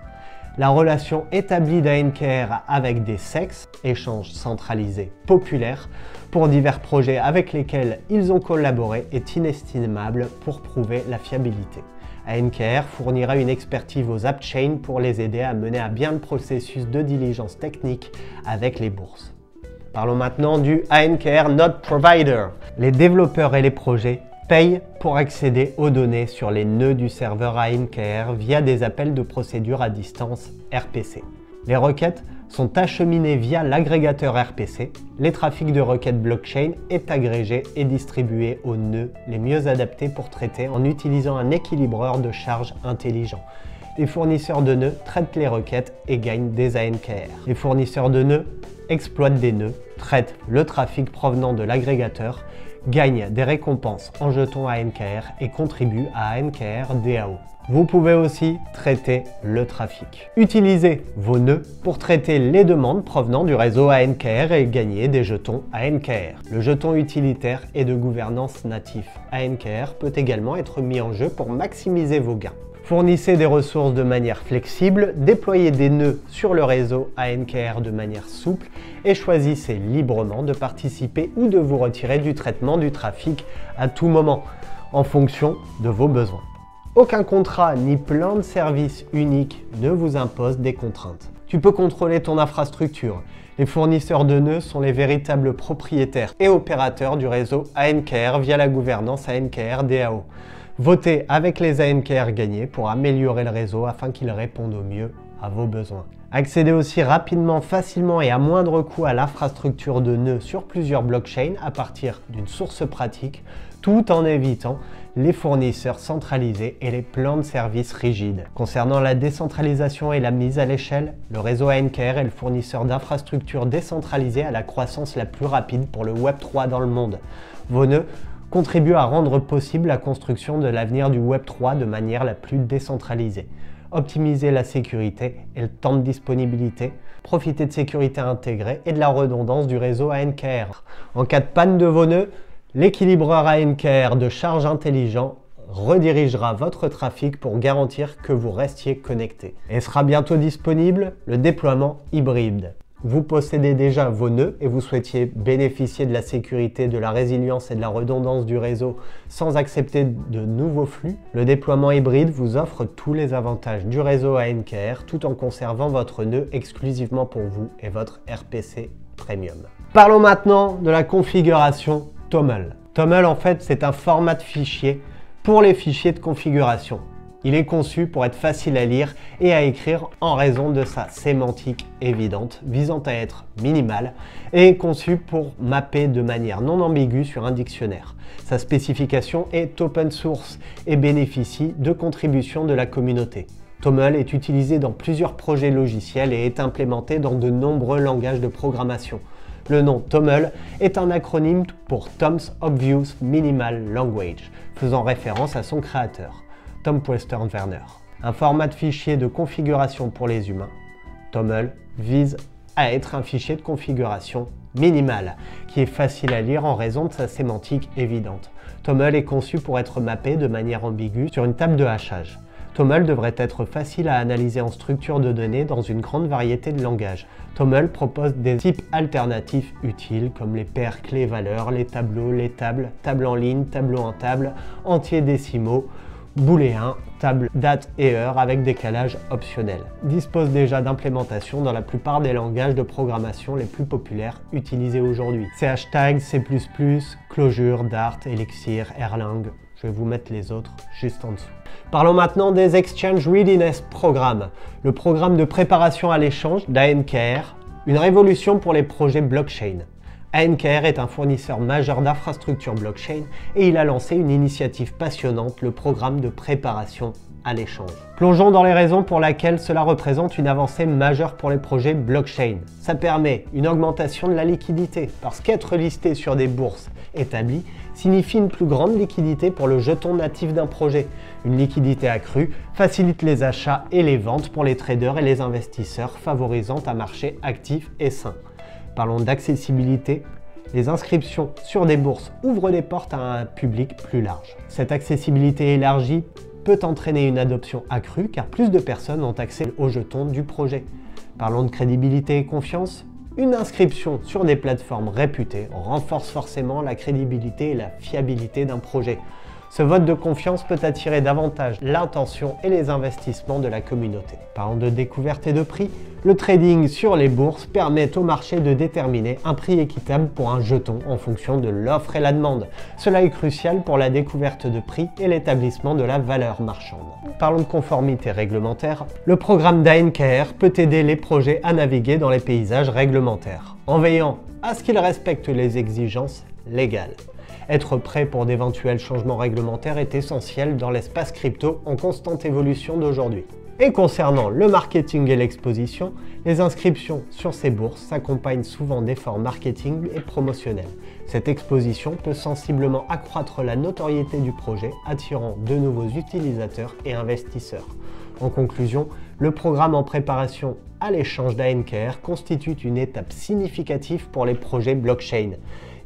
La relation établie d'ANKR avec des SEX, échanges centralisés populaires, pour divers projets avec lesquels ils ont collaboré est inestimable pour prouver la fiabilité. ANKR fournira une expertise aux AppChain pour les aider à mener à bien le processus de diligence technique avec les bourses. Parlons maintenant du ANKR Node Provider. Les développeurs et les projets payent pour accéder aux données sur les nœuds du serveur ANKR via des appels de procédure à distance RPC. Les requêtes sont acheminées via l'agrégateur RPC. Les trafics de requêtes blockchain est agrégé et distribué aux nœuds les mieux adaptés pour traiter en utilisant un équilibreur de charge intelligent. Les fournisseurs de nœuds traitent les requêtes et gagnent des ANKR. Les fournisseurs de nœuds exploitent des nœuds, traitent le trafic provenant de l'agrégateur, gagnent des récompenses en jetons ANKR et contribuent à ANKR DAO. Vous pouvez aussi traiter le trafic. Utilisez vos nœuds pour traiter les demandes provenant du réseau ANKR et gagner des jetons ANKR. Le jeton utilitaire et de gouvernance natif ANKR peut également être mis en jeu pour maximiser vos gains. Fournissez des ressources de manière flexible, déployez des nœuds sur le réseau ANKR de manière souple et choisissez librement de participer ou de vous retirer du traitement du trafic à tout moment en fonction de vos besoins. Aucun contrat ni plan de service unique ne vous impose des contraintes. Tu peux contrôler ton infrastructure. Les fournisseurs de nœuds sont les véritables propriétaires et opérateurs du réseau ANKR via la gouvernance ANKR DAO. Votez avec les ANKR gagnés pour améliorer le réseau afin qu'il réponde au mieux à vos besoins. Accédez aussi rapidement, facilement et à moindre coût à l'infrastructure de nœuds sur plusieurs blockchains à partir d'une source pratique, tout en évitant les fournisseurs centralisés et les plans de service rigides. Concernant la décentralisation et la mise à l'échelle, le réseau ANKR est le fournisseur d'infrastructures décentralisées à la croissance la plus rapide pour le Web3 dans le monde. Vos nœuds contribue à rendre possible la construction de l'avenir du Web 3 de manière la plus décentralisée. Optimiser la sécurité et le temps de disponibilité, profiter de sécurité intégrée et de la redondance du réseau ANKR. En cas de panne de vos nœuds, l'équilibreur ANKR de charge intelligent redirigera votre trafic pour garantir que vous restiez connecté. Et sera bientôt disponible le déploiement hybride vous possédez déjà vos nœuds et vous souhaitiez bénéficier de la sécurité, de la résilience et de la redondance du réseau sans accepter de nouveaux flux, le déploiement hybride vous offre tous les avantages du réseau ANKR tout en conservant votre nœud exclusivement pour vous et votre RPC Premium. Parlons maintenant de la configuration TOML. TOML en fait c'est un format de fichier pour les fichiers de configuration. Il est conçu pour être facile à lire et à écrire en raison de sa sémantique évidente, visant à être minimale, et conçu pour mapper de manière non ambiguë sur un dictionnaire. Sa spécification est open source et bénéficie de contributions de la communauté. TOML est utilisé dans plusieurs projets logiciels et est implémenté dans de nombreux langages de programmation. Le nom TOML est un acronyme pour Tom's Obvious Minimal Language, faisant référence à son créateur. Tom Werner. Un format de fichier de configuration pour les humains, TOML vise à être un fichier de configuration minimal, qui est facile à lire en raison de sa sémantique évidente. TOML est conçu pour être mappé de manière ambiguë sur une table de hachage. TOML devrait être facile à analyser en structure de données dans une grande variété de langages. TOML propose des types alternatifs utiles comme les paires clés-valeurs, les tableaux, les tables, tables en ligne, tableaux en table, entiers décimaux, booléen, table date et heure avec décalage optionnel. Dispose déjà d'implémentation dans la plupart des langages de programmation les plus populaires utilisés aujourd'hui. C'est hashtag, C++, Clojure, Dart, Elixir, Erlang. Je vais vous mettre les autres juste en dessous. Parlons maintenant des Exchange Readiness Programs, le programme de préparation à l'échange d'ANKR, une révolution pour les projets blockchain. ANKR est un fournisseur majeur d'infrastructures blockchain et il a lancé une initiative passionnante, le programme de préparation à l'échange. Plongeons dans les raisons pour lesquelles cela représente une avancée majeure pour les projets blockchain. Ça permet une augmentation de la liquidité, parce qu'être listé sur des bourses établies signifie une plus grande liquidité pour le jeton natif d'un projet. Une liquidité accrue facilite les achats et les ventes pour les traders et les investisseurs, favorisant un marché actif et sain. Parlons d'accessibilité. Les inscriptions sur des bourses ouvrent des portes à un public plus large. Cette accessibilité élargie peut entraîner une adoption accrue car plus de personnes ont accès aux jetons du projet. Parlons de crédibilité et confiance. Une inscription sur des plateformes réputées renforce forcément la crédibilité et la fiabilité d'un projet. Ce vote de confiance peut attirer davantage l'intention et les investissements de la communauté. Parlant de découverte et de prix, le trading sur les bourses permet au marché de déterminer un prix équitable pour un jeton en fonction de l'offre et la demande. Cela est crucial pour la découverte de prix et l'établissement de la valeur marchande. Parlons de conformité réglementaire. Le programme d'ANKR peut aider les projets à naviguer dans les paysages réglementaires, en veillant à ce qu'ils respectent les exigences légales. Être prêt pour d'éventuels changements réglementaires est essentiel dans l'espace crypto en constante évolution d'aujourd'hui. Et concernant le marketing et l'exposition, les inscriptions sur ces bourses s'accompagnent souvent d'efforts marketing et promotionnels. Cette exposition peut sensiblement accroître la notoriété du projet, attirant de nouveaux utilisateurs et investisseurs. En conclusion, le programme en préparation à l'échange d'ANKR constitue une étape significative pour les projets blockchain.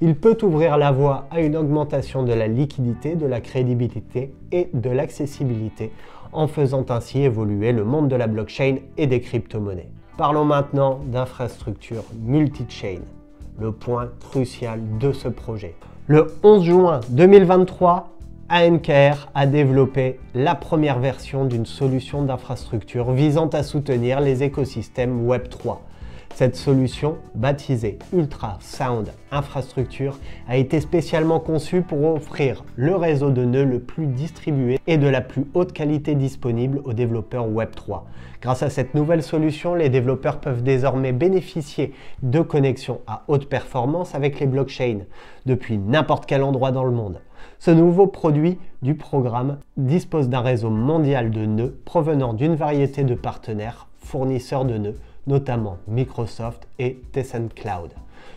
Il peut ouvrir la voie à une augmentation de la liquidité, de la crédibilité et de l'accessibilité en faisant ainsi évoluer le monde de la blockchain et des crypto-monnaies. Parlons maintenant d'infrastructure multi-chain, le point crucial de ce projet. Le 11 juin 2023, ANKR a développé la première version d'une solution d'infrastructure visant à soutenir les écosystèmes Web3 cette solution, baptisée Ultra Sound Infrastructure, a été spécialement conçue pour offrir le réseau de nœuds le plus distribué et de la plus haute qualité disponible aux développeurs Web3. Grâce à cette nouvelle solution, les développeurs peuvent désormais bénéficier de connexions à haute performance avec les blockchains depuis n'importe quel endroit dans le monde. Ce nouveau produit du programme dispose d'un réseau mondial de nœuds provenant d'une variété de partenaires fournisseurs de nœuds notamment Microsoft et Cloud.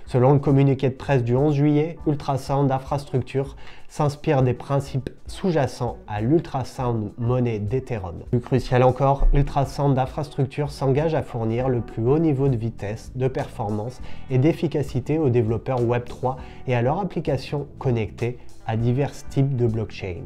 Selon le communiqué de presse du 11 juillet, Ultrasound Infrastructure s'inspire des principes sous-jacents à l'Ultrasound monnaie d'Ethereum. Plus crucial encore, Ultrasound Infrastructure s'engage à fournir le plus haut niveau de vitesse, de performance et d'efficacité aux développeurs Web3 et à leurs applications connectées à divers types de blockchain.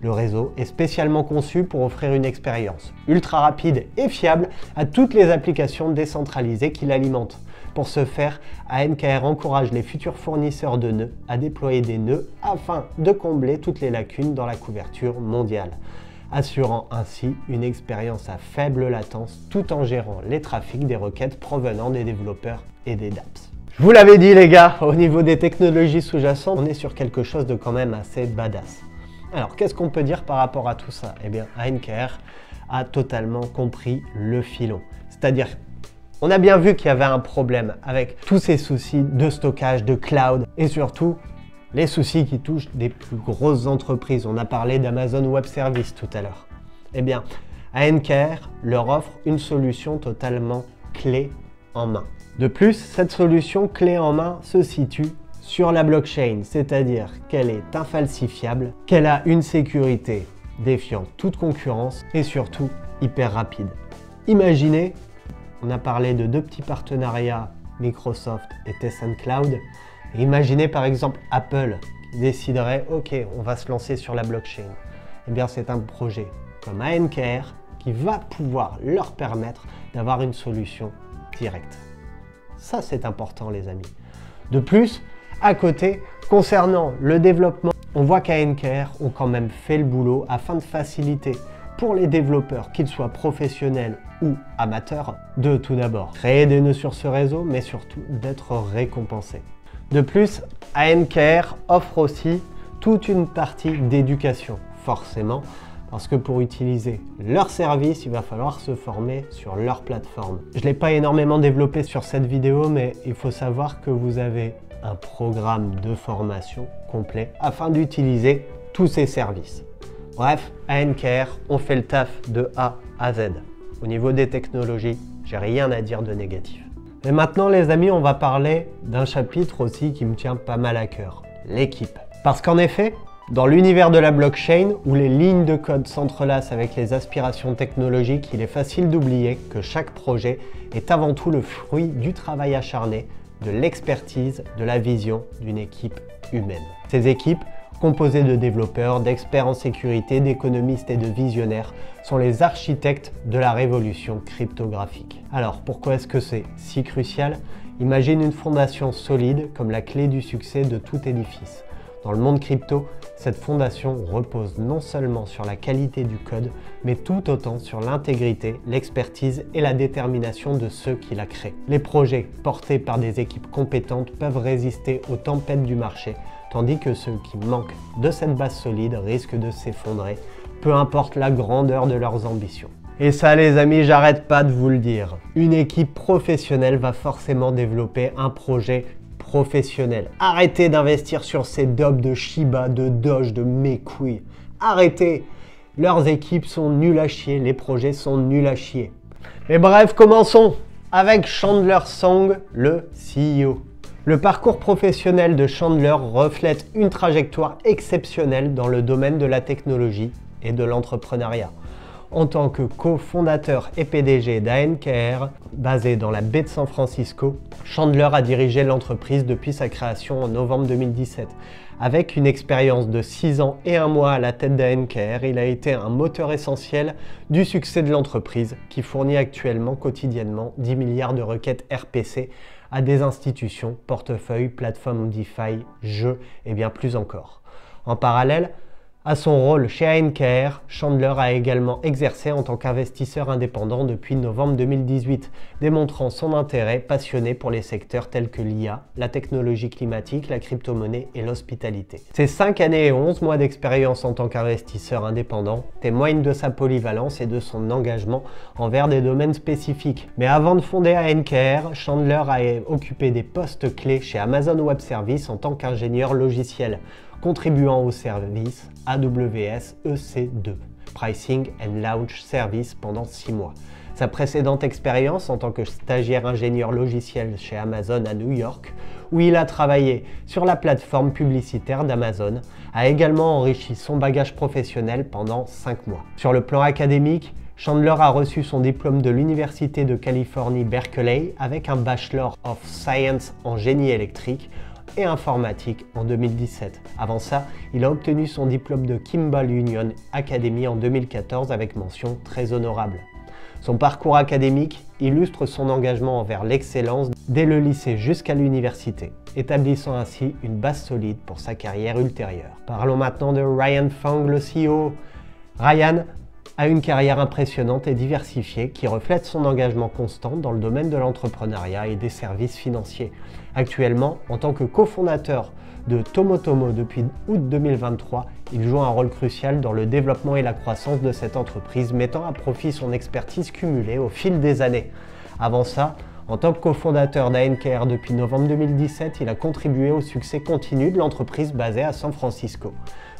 Le réseau est spécialement conçu pour offrir une expérience ultra rapide et fiable à toutes les applications décentralisées qui l'alimentent. Pour ce faire, ANKR encourage les futurs fournisseurs de nœuds à déployer des nœuds afin de combler toutes les lacunes dans la couverture mondiale, assurant ainsi une expérience à faible latence tout en gérant les trafics des requêtes provenant des développeurs et des dApps. Je vous l'avais dit les gars, au niveau des technologies sous-jacentes, on est sur quelque chose de quand même assez badass. Alors, qu'est-ce qu'on peut dire par rapport à tout ça? Eh bien, ANKR a totalement compris le filon. C'est-à-dire, on a bien vu qu'il y avait un problème avec tous ces soucis de stockage, de cloud et surtout les soucis qui touchent des plus grosses entreprises. On a parlé d'Amazon Web Services tout à l'heure. Eh bien, ANKR leur offre une solution totalement clé en main. De plus, cette solution clé en main se situe sur la blockchain, c'est-à-dire qu'elle est infalsifiable, qu'elle a une sécurité défiant toute concurrence et surtout hyper rapide. Imaginez, on a parlé de deux petits partenariats, Microsoft et Tencent Cloud, imaginez par exemple Apple qui déciderait, ok, on va se lancer sur la blockchain. Eh bien c'est un projet comme ANKR qui va pouvoir leur permettre d'avoir une solution directe. Ça c'est important les amis. De plus, à côté, concernant le développement, on voit qu'ANKR ont quand même fait le boulot afin de faciliter pour les développeurs, qu'ils soient professionnels ou amateurs, de tout d'abord créer des nœuds sur ce réseau, mais surtout d'être récompensés. De plus, ANKR offre aussi toute une partie d'éducation, forcément, parce que pour utiliser leur service, il va falloir se former sur leur plateforme. Je ne l'ai pas énormément développé sur cette vidéo, mais il faut savoir que vous avez un programme de formation complet afin d'utiliser tous ces services. Bref, ANKR, on fait le taf de A à Z. Au niveau des technologies, j'ai rien à dire de négatif. Et maintenant les amis, on va parler d'un chapitre aussi qui me tient pas mal à cœur, l'équipe. Parce qu'en effet, dans l'univers de la blockchain, où les lignes de code s'entrelacent avec les aspirations technologiques, il est facile d'oublier que chaque projet est avant tout le fruit du travail acharné de l'expertise, de la vision d'une équipe humaine. Ces équipes, composées de développeurs, d'experts en sécurité, d'économistes et de visionnaires, sont les architectes de la révolution cryptographique. Alors pourquoi est-ce que c'est si crucial? Imagine une fondation solide comme la clé du succès de tout édifice. Dans le monde crypto, cette fondation repose non seulement sur la qualité du code, mais tout autant sur l'intégrité, l'expertise et la détermination de ceux qui la créent. Les projets portés par des équipes compétentes peuvent résister aux tempêtes du marché, tandis que ceux qui manquent de cette base solide risquent de s'effondrer, peu importe la grandeur de leurs ambitions. Et ça les amis, j'arrête pas de vous le dire. Une équipe professionnelle va forcément développer un projet Arrêtez d'investir sur ces dobs de Shiba, de Doge, de mes couilles. Arrêtez leurs équipes sont nulles à chier, les projets sont nuls à chier. Mais bref, commençons avec Chandler Song, le CEO. Le parcours professionnel de Chandler reflète une trajectoire exceptionnelle dans le domaine de la technologie et de l'entrepreneuriat. En tant que cofondateur et PDG d'ANKR, basé dans la baie de San Francisco, Chandler a dirigé l'entreprise depuis sa création en novembre 2017. Avec une expérience de 6 ans et un mois à la tête d'ANKR, il a été un moteur essentiel du succès de l'entreprise qui fournit actuellement quotidiennement 10 milliards de requêtes RPC à des institutions, portefeuilles, plateformes DeFi, jeux et bien plus encore. En parallèle, à son rôle chez ANKR, Chandler a également exercé en tant qu'investisseur indépendant depuis novembre 2018, démontrant son intérêt passionné pour les secteurs tels que l'IA, la technologie climatique, la crypto-monnaie et l'hospitalité. Ses 5 années et 11 mois d'expérience en tant qu'investisseur indépendant témoignent de sa polyvalence et de son engagement envers des domaines spécifiques. Mais avant de fonder ANKR, Chandler a occupé des postes clés chez Amazon Web Services en tant qu'ingénieur logiciel contribuant au service AWS EC2, Pricing and Launch Service, pendant 6 mois. Sa précédente expérience en tant que stagiaire ingénieur logiciel chez Amazon à New York, où il a travaillé sur la plateforme publicitaire d'Amazon, a également enrichi son bagage professionnel pendant 5 mois. Sur le plan académique, Chandler a reçu son diplôme de l'Université de Californie Berkeley avec un Bachelor of Science en génie électrique et informatique en 2017. Avant ça, il a obtenu son diplôme de Kimball Union Academy en 2014 avec mention très honorable. Son parcours académique illustre son engagement envers l'excellence dès le lycée jusqu'à l'université, établissant ainsi une base solide pour sa carrière ultérieure. Parlons maintenant de Ryan Fang, le CEO. Ryan a une carrière impressionnante et diversifiée qui reflète son engagement constant dans le domaine de l'entrepreneuriat et des services financiers. Actuellement, en tant que cofondateur de Tomotomo depuis août 2023, il joue un rôle crucial dans le développement et la croissance de cette entreprise, mettant à profit son expertise cumulée au fil des années. Avant ça, en tant que cofondateur d'ANKR depuis novembre 2017, il a contribué au succès continu de l'entreprise basée à San Francisco.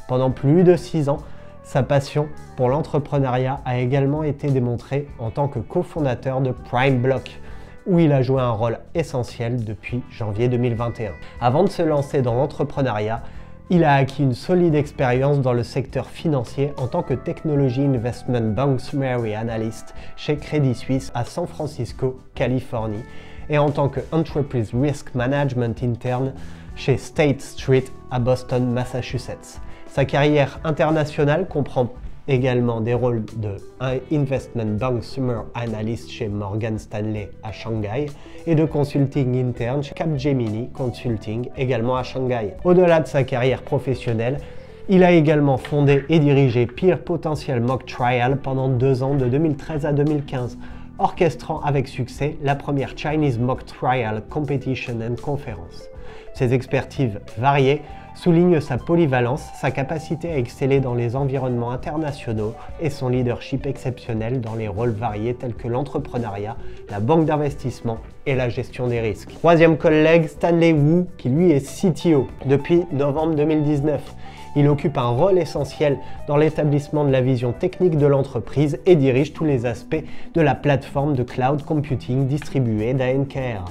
Pendant plus de six ans, sa passion pour l'entrepreneuriat a également été démontrée en tant que cofondateur de Prime Block, où il a joué un rôle essentiel depuis janvier 2021. Avant de se lancer dans l'entrepreneuriat, il a acquis une solide expérience dans le secteur financier en tant que Technology Investment Bank Summary Analyst chez Credit Suisse à San Francisco, Californie, et en tant que Enterprise Risk Management Interne chez State Street à Boston, Massachusetts. Sa carrière internationale comprend également des rôles de Investment Bank Summer Analyst chez Morgan Stanley à Shanghai et de consulting interne chez Capgemini Consulting également à Shanghai. Au-delà de sa carrière professionnelle, il a également fondé et dirigé Peer Potential Mock Trial pendant deux ans de 2013 à 2015, orchestrant avec succès la première Chinese Mock Trial Competition and Conference. Ses expertises variées souligne sa polyvalence, sa capacité à exceller dans les environnements internationaux et son leadership exceptionnel dans les rôles variés tels que l'entrepreneuriat, la banque d'investissement et la gestion des risques. Troisième collègue, Stanley Wu, qui lui est CTO depuis novembre 2019. Il occupe un rôle essentiel dans l'établissement de la vision technique de l'entreprise et dirige tous les aspects de la plateforme de cloud computing distribuée d'ANKR.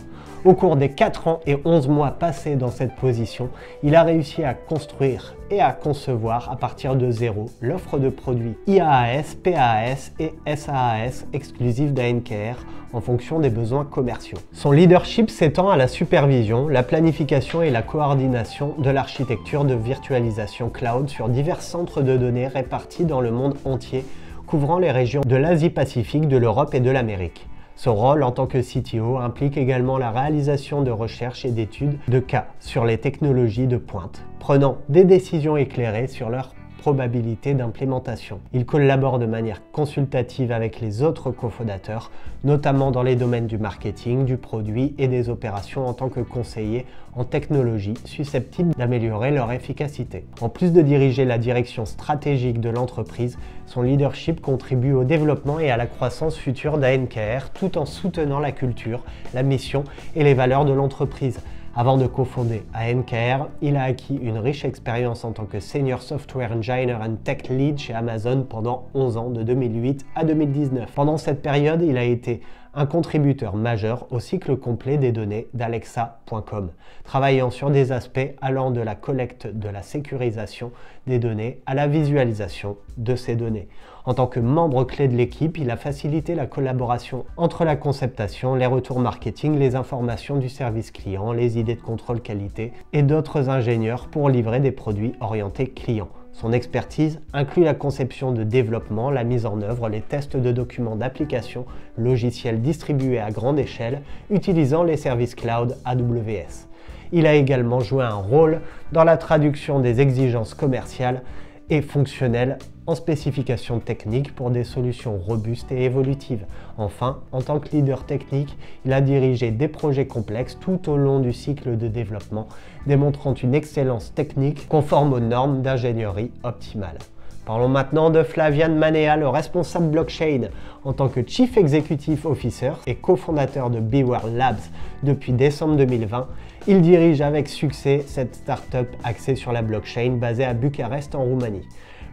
Au cours des 4 ans et 11 mois passés dans cette position, il a réussi à construire et à concevoir à partir de zéro l'offre de produits IaaS, PaaS et SaaS exclusifs d'ANKR en fonction des besoins commerciaux. Son leadership s'étend à la supervision, la planification et la coordination de l'architecture de virtualisation cloud sur divers centres de données répartis dans le monde entier, couvrant les régions de l'Asie-Pacifique, de l'Europe et de l'Amérique. Son rôle en tant que CTO implique également la réalisation de recherches et d'études de cas sur les technologies de pointe, prenant des décisions éclairées sur leur probabilité d'implémentation. Il collabore de manière consultative avec les autres cofondateurs, notamment dans les domaines du marketing, du produit et des opérations en tant que conseiller en technologie susceptibles d'améliorer leur efficacité. En plus de diriger la direction stratégique de l'entreprise, son leadership contribue au développement et à la croissance future d'ANKR tout en soutenant la culture, la mission et les valeurs de l'entreprise Avant de cofonder ANKR, il a acquis une riche expérience en tant que Senior Software Engineer and Tech Lead chez Amazon pendant 11 ans, de 2008 à 2019. Pendant cette période, il a été un contributeur majeur au cycle complet des données d'Alexa.com, travaillant sur des aspects allant de la collecte de la sécurisation des données à la visualisation de ces données. En tant que membre clé de l'équipe, il a facilité la collaboration entre la conceptation, les retours marketing, les informations du service client, les idées de contrôle qualité et d'autres ingénieurs pour livrer des produits orientés clients. Son expertise inclut la conception de développement, la mise en œuvre, les tests de documents d'application, logiciels distribués à grande échelle utilisant les services cloud AWS. Il a également joué un rôle dans la traduction des exigences commerciales et fonctionnelles en spécifications techniques pour des solutions robustes et évolutives. Enfin, en tant que leader technique, il a dirigé des projets complexes tout au long du cycle de développement, démontrant une excellence technique conforme aux normes d'ingénierie optimale. Parlons maintenant de Flavian Manea, le responsable blockchain. En tant que Chief Executive Officer et cofondateur de Beware Labs depuis décembre 2020, il dirige avec succès cette startup axée sur la blockchain basée à Bucarest en Roumanie.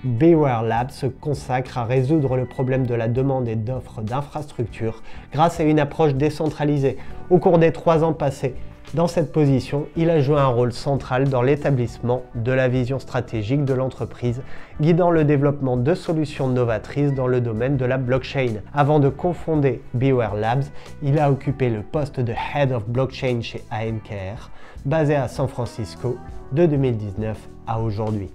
Beware Labs se consacre à résoudre le problème de la demande et d'offres d'infrastructures grâce à une approche décentralisée. Au cours des trois ans passés dans cette position, il a joué un rôle central dans l'établissement de la vision stratégique de l'entreprise, guidant le développement de solutions novatrices dans le domaine de la blockchain. Avant de confonder Beware Labs, il a occupé le poste de Head of Blockchain chez ANKR, basé à San Francisco de 2019 à aujourd'hui.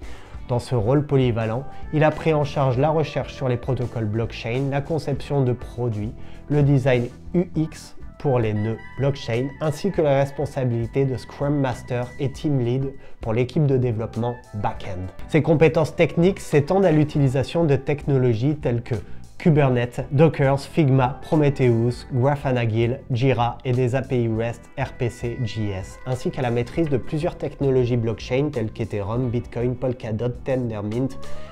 Dans ce rôle polyvalent, il a pris en charge la recherche sur les protocoles blockchain, la conception de produits, le design UX pour les nœuds blockchain, ainsi que la responsabilité de Scrum Master et Team Lead pour l'équipe de développement back-end. Ses compétences techniques s'étendent à l'utilisation de technologies telles que Kubernetes, Docker, Figma, Prometheus, Grafana Jira et des API REST, RPC, JS, ainsi qu'à la maîtrise de plusieurs technologies blockchain telles qu'Ethereum, Bitcoin, Polkadot, Tendermint,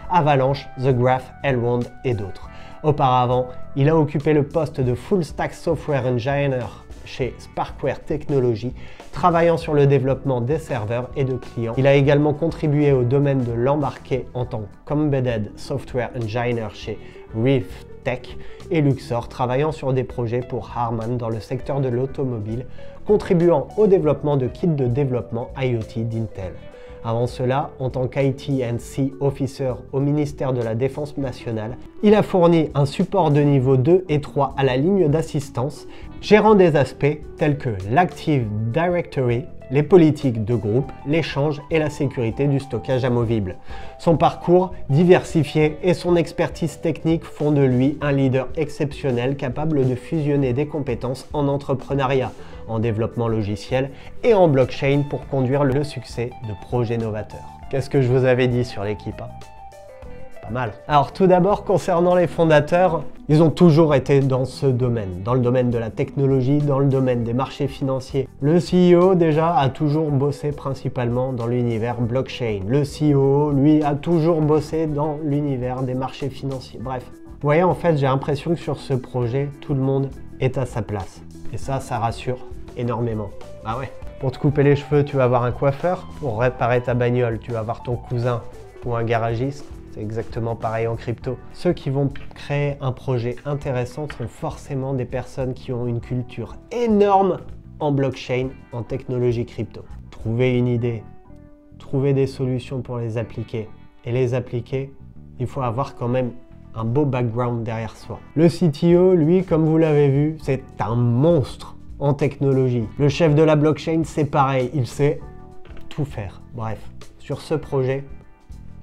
Avalanche, The Graph, Elrond et d'autres. Auparavant, il a occupé le poste de Full Stack Software Engineer chez Sparkware Technology, travaillant sur le développement des serveurs et de clients. Il a également contribué au domaine de l'embarqué en tant qu'Embedded Software Engineer chez Reef Tech et Luxor, travaillant sur des projets pour Harman dans le secteur de l'automobile, contribuant au développement de kits de développement IoT d'Intel. Avant cela, en tant qu'IT&C Officer au ministère de la Défense nationale, il a fourni un support de niveau 2 et 3 à la ligne d'assistance, gérant des aspects tels que l'Active Directory, les politiques de groupe, l'échange et la sécurité du stockage amovible. Son parcours diversifié et son expertise technique font de lui un leader exceptionnel capable de fusionner des compétences en entrepreneuriat, en développement logiciel et en blockchain pour conduire le succès de projets novateurs. Qu'est-ce que je vous avais dit sur l'équipe hein? Pas mal. Alors tout d'abord, concernant les fondateurs, ils ont toujours été dans ce domaine, dans le domaine de la technologie, dans le domaine des marchés financiers. Le CEO déjà a toujours bossé principalement dans l'univers blockchain. Le CEO, lui, a toujours bossé dans l'univers des marchés financiers. Bref, vous voyez, en fait, j'ai l'impression que sur ce projet, tout le monde est à sa place. Et ça, ça rassure énormément. Ah ouais. Pour te couper les cheveux, tu vas avoir un coiffeur. Pour réparer ta bagnole, tu vas avoir ton cousin ou un garagiste. C'est exactement pareil en crypto. Ceux qui vont créer un projet intéressant sont forcément des personnes qui ont une culture énorme en blockchain, en technologie crypto. Trouver une idée, trouver des solutions pour les appliquer et les appliquer, il faut avoir quand même un beau background derrière soi. Le CTO, lui, comme vous l'avez vu, c'est un monstre en technologie. Le chef de la blockchain, c'est pareil, il sait tout faire. Bref, sur ce projet,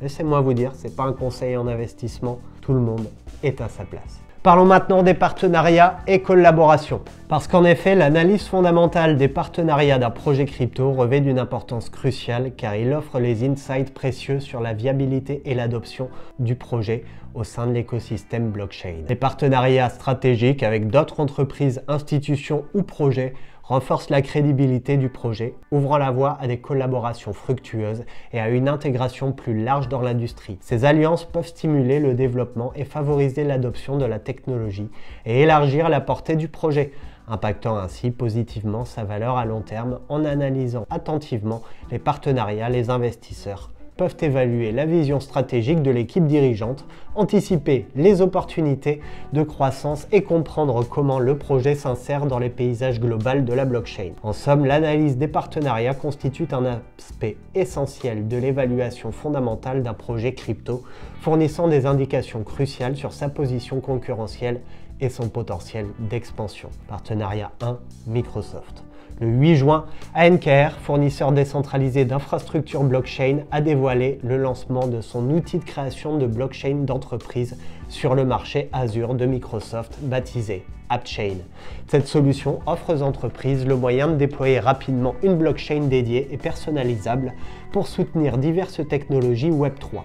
Laissez-moi vous dire, ce n'est pas un conseil en investissement, tout le monde est à sa place. Parlons maintenant des partenariats et collaborations. Parce qu'en effet, l'analyse fondamentale des partenariats d'un projet crypto revêt d'une importance cruciale car il offre les insights précieux sur la viabilité et l'adoption du projet au sein de l'écosystème blockchain. Les partenariats stratégiques avec d'autres entreprises, institutions ou projets renforce la crédibilité du projet, ouvrant la voie à des collaborations fructueuses et à une intégration plus large dans l'industrie. Ces alliances peuvent stimuler le développement et favoriser l'adoption de la technologie et élargir la portée du projet. impactant ainsi positivement sa valeur à long terme en analysant attentivement les partenariats, les investisseurs peuvent évaluer la vision stratégique de l'équipe dirigeante, anticiper les opportunités de croissance et comprendre comment le projet s'insère dans les paysages globaux de la blockchain. En somme, l'analyse des partenariats constitue un aspect essentiel de l'évaluation fondamentale d'un projet crypto, fournissant des indications cruciales sur sa position concurrentielle et son potentiel d'expansion. Partenariat 1, Microsoft. Le 8 juin, ANKR, fournisseur décentralisé d'infrastructures blockchain, a dévoilé le lancement de son outil de création de blockchain d'entreprise sur le marché Azure de Microsoft baptisé AppChain. Cette solution offre aux entreprises le moyen de déployer rapidement une blockchain dédiée et personnalisable pour soutenir diverses technologies Web3.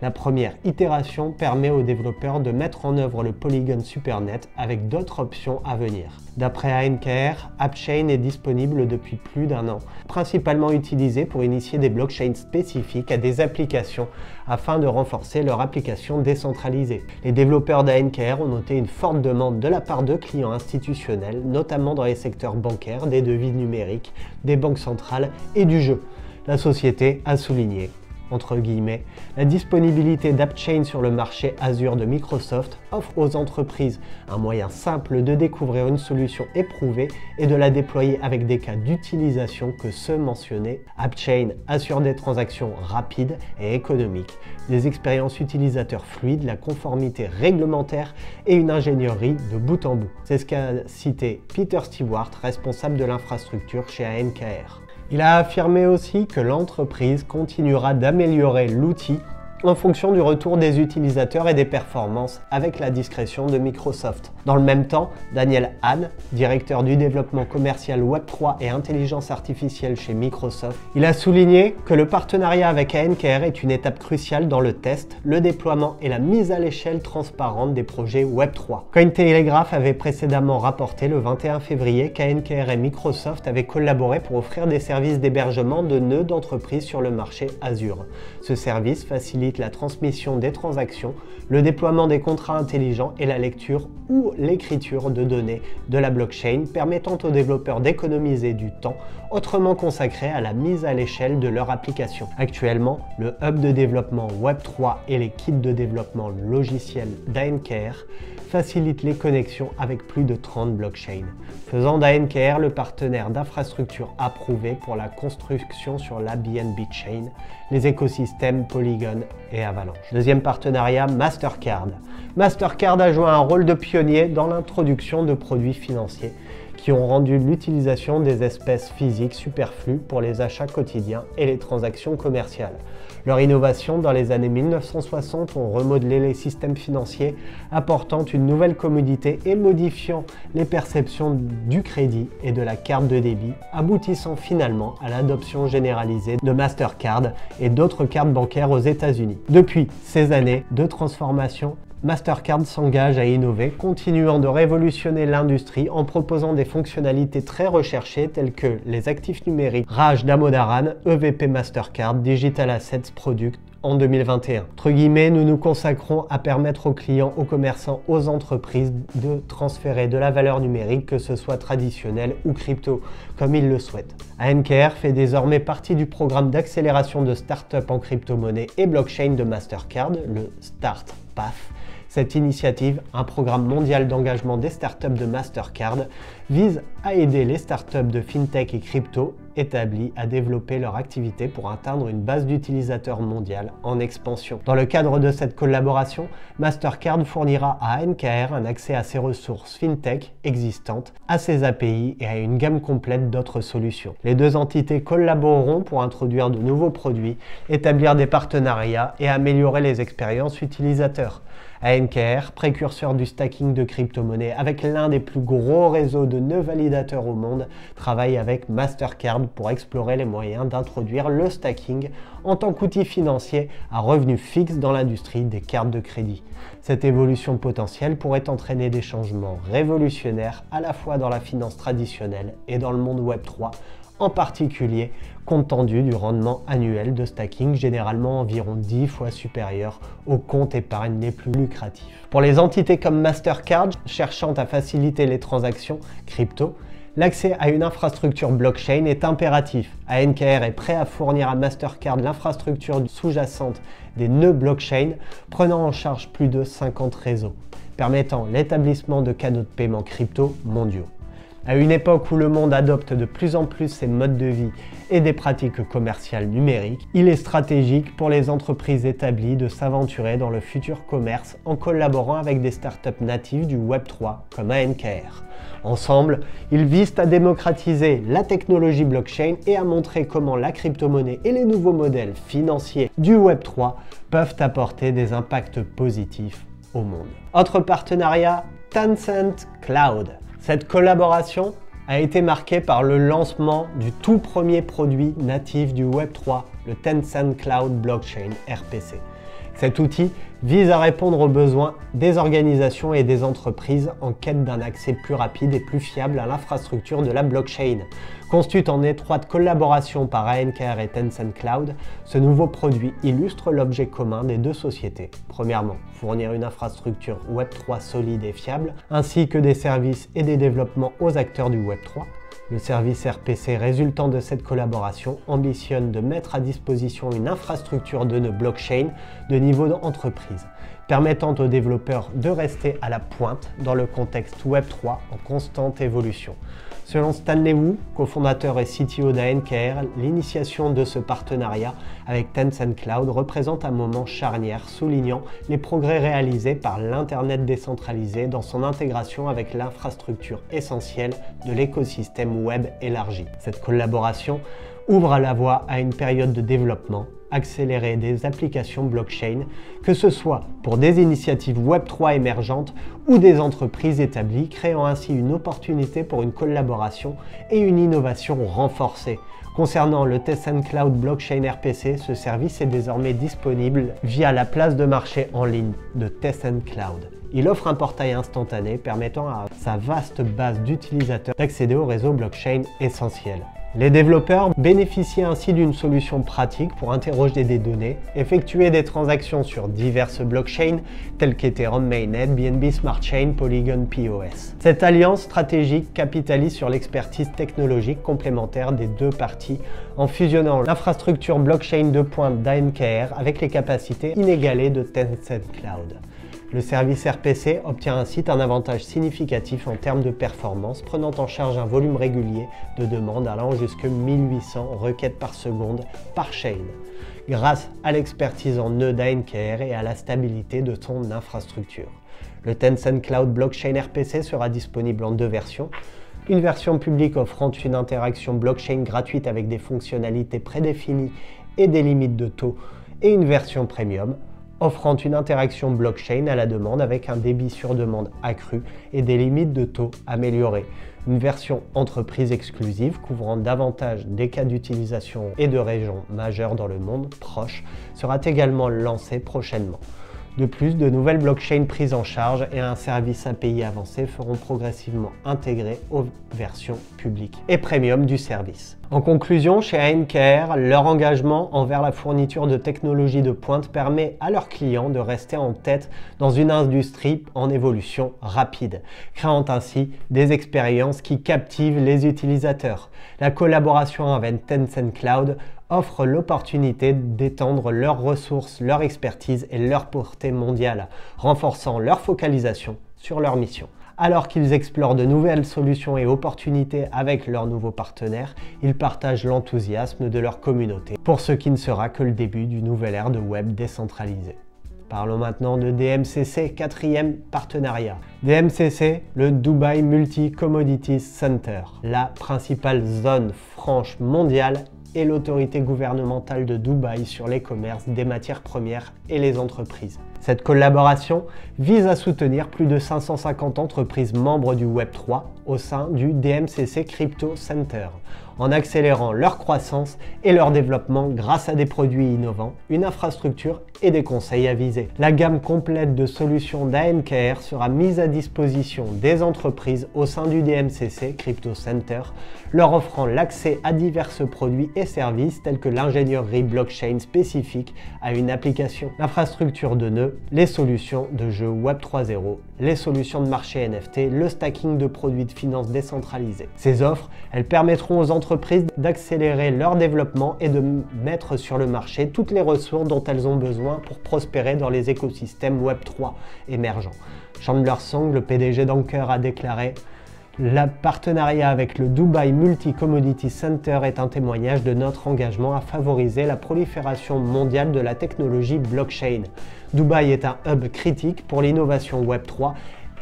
La première itération permet aux développeurs de mettre en œuvre le Polygon SuperNet avec d'autres options à venir. D'après ANKR, AppChain est disponible depuis plus d'un an, principalement utilisé pour initier des blockchains spécifiques à des applications afin de renforcer leur application décentralisée. Les développeurs d'ANKR ont noté une forte demande de la part de clients institutionnels, notamment dans les secteurs bancaires, des devises numériques, des banques centrales et du jeu. La société a souligné entre guillemets, la disponibilité d'AppChain sur le marché Azure de Microsoft offre aux entreprises un moyen simple de découvrir une solution éprouvée et de la déployer avec des cas d'utilisation que ceux mentionnés. AppChain assure des transactions rapides et économiques, des expériences utilisateurs fluides, la conformité réglementaire et une ingénierie de bout en bout. C'est ce qu'a cité Peter Stewart, responsable de l'infrastructure chez ANKR. Il a affirmé aussi que l'entreprise continuera d'améliorer l'outil en fonction du retour des utilisateurs et des performances avec la discrétion de Microsoft. Dans le même temps, Daniel Hahn, directeur du développement commercial Web3 et intelligence artificielle chez Microsoft, il a souligné que le partenariat avec ANKR est une étape cruciale dans le test, le déploiement et la mise à l'échelle transparente des projets Web3. Cointelegraph avait précédemment rapporté le 21 février qu'ANKR et Microsoft avaient collaboré pour offrir des services d'hébergement de nœuds d'entreprise sur le marché Azure. Ce service facilite la transmission des transactions, le déploiement des contrats intelligents et la lecture ou l'écriture de données de la blockchain permettant aux développeurs d'économiser du temps autrement consacré à la mise à l'échelle de leur application. Actuellement, le hub de développement Web3 et les kits de développement logiciel d'ANKR facilitent les connexions avec plus de 30 blockchains, faisant d'ANKR le partenaire d'infrastructure approuvé pour la construction sur la BNB Chain, les écosystèmes Polygon et Avalanche. Deuxième partenariat, Mastercard. Mastercard a joué un rôle de pionnier dans l'introduction de produits financiers qui ont rendu l'utilisation des espèces physiques superflues pour les achats quotidiens et les transactions commerciales. Leur innovation dans les années 1960 ont remodelé les systèmes financiers, apportant une nouvelle commodité et modifiant les perceptions du crédit et de la carte de débit, aboutissant finalement à l'adoption généralisée de Mastercard et d'autres cartes bancaires aux États-Unis. Depuis ces années de transformation, Mastercard s'engage à innover, continuant de révolutionner l'industrie en proposant des fonctionnalités très recherchées telles que les actifs numériques Raj Damodaran, EVP Mastercard, Digital Assets Product en 2021. Entre guillemets, nous nous consacrons à permettre aux clients, aux commerçants, aux entreprises de transférer de la valeur numérique, que ce soit traditionnelle ou crypto, comme ils le souhaitent. ANKR fait désormais partie du programme d'accélération de start-up en crypto-monnaie et blockchain de Mastercard, le Start Path cette initiative, un programme mondial d'engagement des startups de Mastercard, vise à aider les startups de fintech et crypto établies à développer leur activité pour atteindre une base d'utilisateurs mondiale en expansion. Dans le cadre de cette collaboration, Mastercard fournira à NKR un accès à ses ressources fintech existantes, à ses API et à une gamme complète d'autres solutions. Les deux entités collaboreront pour introduire de nouveaux produits, établir des partenariats et améliorer les expériences utilisateurs. ANKR, précurseur du stacking de crypto-monnaies avec l'un des plus gros réseaux de nœuds validateurs au monde, travaille avec Mastercard pour explorer les moyens d'introduire le stacking en tant qu'outil financier à revenu fixe dans l'industrie des cartes de crédit. Cette évolution potentielle pourrait entraîner des changements révolutionnaires à la fois dans la finance traditionnelle et dans le monde Web 3 en particulier compte tenu du rendement annuel de stacking généralement environ 10 fois supérieur au compte épargne les plus lucratifs. Pour les entités comme Mastercard cherchant à faciliter les transactions crypto, L'accès à une infrastructure blockchain est impératif. ANKR est prêt à fournir à Mastercard l'infrastructure sous-jacente des nœuds blockchain, prenant en charge plus de 50 réseaux, permettant l'établissement de canaux de paiement crypto mondiaux. À une époque où le monde adopte de plus en plus ses modes de vie et des pratiques commerciales numériques, il est stratégique pour les entreprises établies de s'aventurer dans le futur commerce en collaborant avec des startups natives du Web3 comme ANKR. Ensemble, ils visent à démocratiser la technologie blockchain et à montrer comment la crypto-monnaie et les nouveaux modèles financiers du Web3 peuvent apporter des impacts positifs au monde. Autre partenariat, Tencent Cloud. Cette collaboration a été marquée par le lancement du tout premier produit natif du Web3, le Tencent Cloud Blockchain RPC. Cet outil vise à répondre aux besoins des organisations et des entreprises en quête d'un accès plus rapide et plus fiable à l'infrastructure de la blockchain. Conçu en étroite collaboration par ANKR et Tencent Cloud, ce nouveau produit illustre l'objet commun des deux sociétés. Premièrement, fournir une infrastructure Web3 solide et fiable, ainsi que des services et des développements aux acteurs du Web3. Le service RPC résultant de cette collaboration ambitionne de mettre à disposition une infrastructure de nœuds blockchain de niveau d'entreprise, permettant aux développeurs de rester à la pointe dans le contexte Web3 en constante évolution. Selon Stanley Wu, cofondateur et CTO d'ANKR, l'initiation de ce partenariat avec Tencent Cloud représente un moment charnière soulignant les progrès réalisés par l'Internet décentralisé dans son intégration avec l'infrastructure essentielle de l'écosystème web élargi. Cette collaboration ouvre la voie à une période de développement accéléré des applications blockchain, que ce soit pour des initiatives Web3 émergentes ou des entreprises établies, créant ainsi une opportunité pour une collaboration et une innovation renforcée. Concernant le Tencent Cloud Blockchain RPC, ce service est désormais disponible via la place de marché en ligne de Tencent Cloud. Il offre un portail instantané permettant à sa vaste base d'utilisateurs d'accéder au réseau blockchain essentiel. Les développeurs bénéficient ainsi d'une solution pratique pour interroger des données, effectuer des transactions sur diverses blockchains telles qu'Ethereum Mainnet, BNB Smart Chain, Polygon POS. Cette alliance stratégique capitalise sur l'expertise technologique complémentaire des deux parties en fusionnant l'infrastructure blockchain de pointe d'ANKR avec les capacités inégalées de Tencent Cloud. Le service RPC obtient ainsi un avantage significatif en termes de performance, prenant en charge un volume régulier de demandes allant jusqu'à 1800 requêtes par seconde par chain, grâce à l'expertise en nœud d'ANKR et à la stabilité de son infrastructure. Le Tencent Cloud Blockchain RPC sera disponible en deux versions. Une version publique offrant une interaction blockchain gratuite avec des fonctionnalités prédéfinies et des limites de taux, et une version premium offrant une interaction blockchain à la demande avec un débit sur demande accru et des limites de taux améliorées. Une version entreprise exclusive couvrant davantage des cas d'utilisation et de régions majeures dans le monde proche sera également lancée prochainement. De plus, de nouvelles blockchains prises en charge et un service API avancé feront progressivement intégrer aux versions publiques et premium du service. En conclusion, chez ANKR, leur engagement envers la fourniture de technologies de pointe permet à leurs clients de rester en tête dans une industrie en évolution rapide, créant ainsi des expériences qui captivent les utilisateurs. La collaboration avec Tencent Cloud offre l'opportunité d'étendre leurs ressources, leur expertise et leur portée mondiale, renforçant leur focalisation sur leur mission. Alors qu'ils explorent de nouvelles solutions et opportunités avec leurs nouveaux partenaires, ils partagent l'enthousiasme de leur communauté pour ce qui ne sera que le début du nouvel ère de web décentralisé. Parlons maintenant de DMCC, quatrième partenariat. DMCC, le Dubai Multi Commodities Center, la principale zone franche mondiale et l'autorité gouvernementale de Dubaï sur les commerces des matières premières et les entreprises. Cette collaboration vise à soutenir plus de 550 entreprises membres du Web3 au sein du DMCC Crypto Center en accélérant leur croissance et leur développement grâce à des produits innovants, une infrastructure et des conseils avisés. La gamme complète de solutions d'ANKR sera mise à disposition des entreprises au sein du DMCC Crypto Center, leur offrant l'accès à divers produits et services tels que l'ingénierie blockchain spécifique à une application, l'infrastructure de nœuds, les solutions de jeux Web 3.0, les solutions de marché NFT, le stacking de produits de finance décentralisés. Ces offres, elles permettront aux entreprises d'accélérer leur développement et de mettre sur le marché toutes les ressources dont elles ont besoin pour prospérer dans les écosystèmes Web3 émergents. Chandler Song, le PDG d'Anker, a déclaré le partenariat avec le Dubai Multi Commodity Center est un témoignage de notre engagement à favoriser la prolifération mondiale de la technologie blockchain. Dubaï est un hub critique pour l'innovation Web3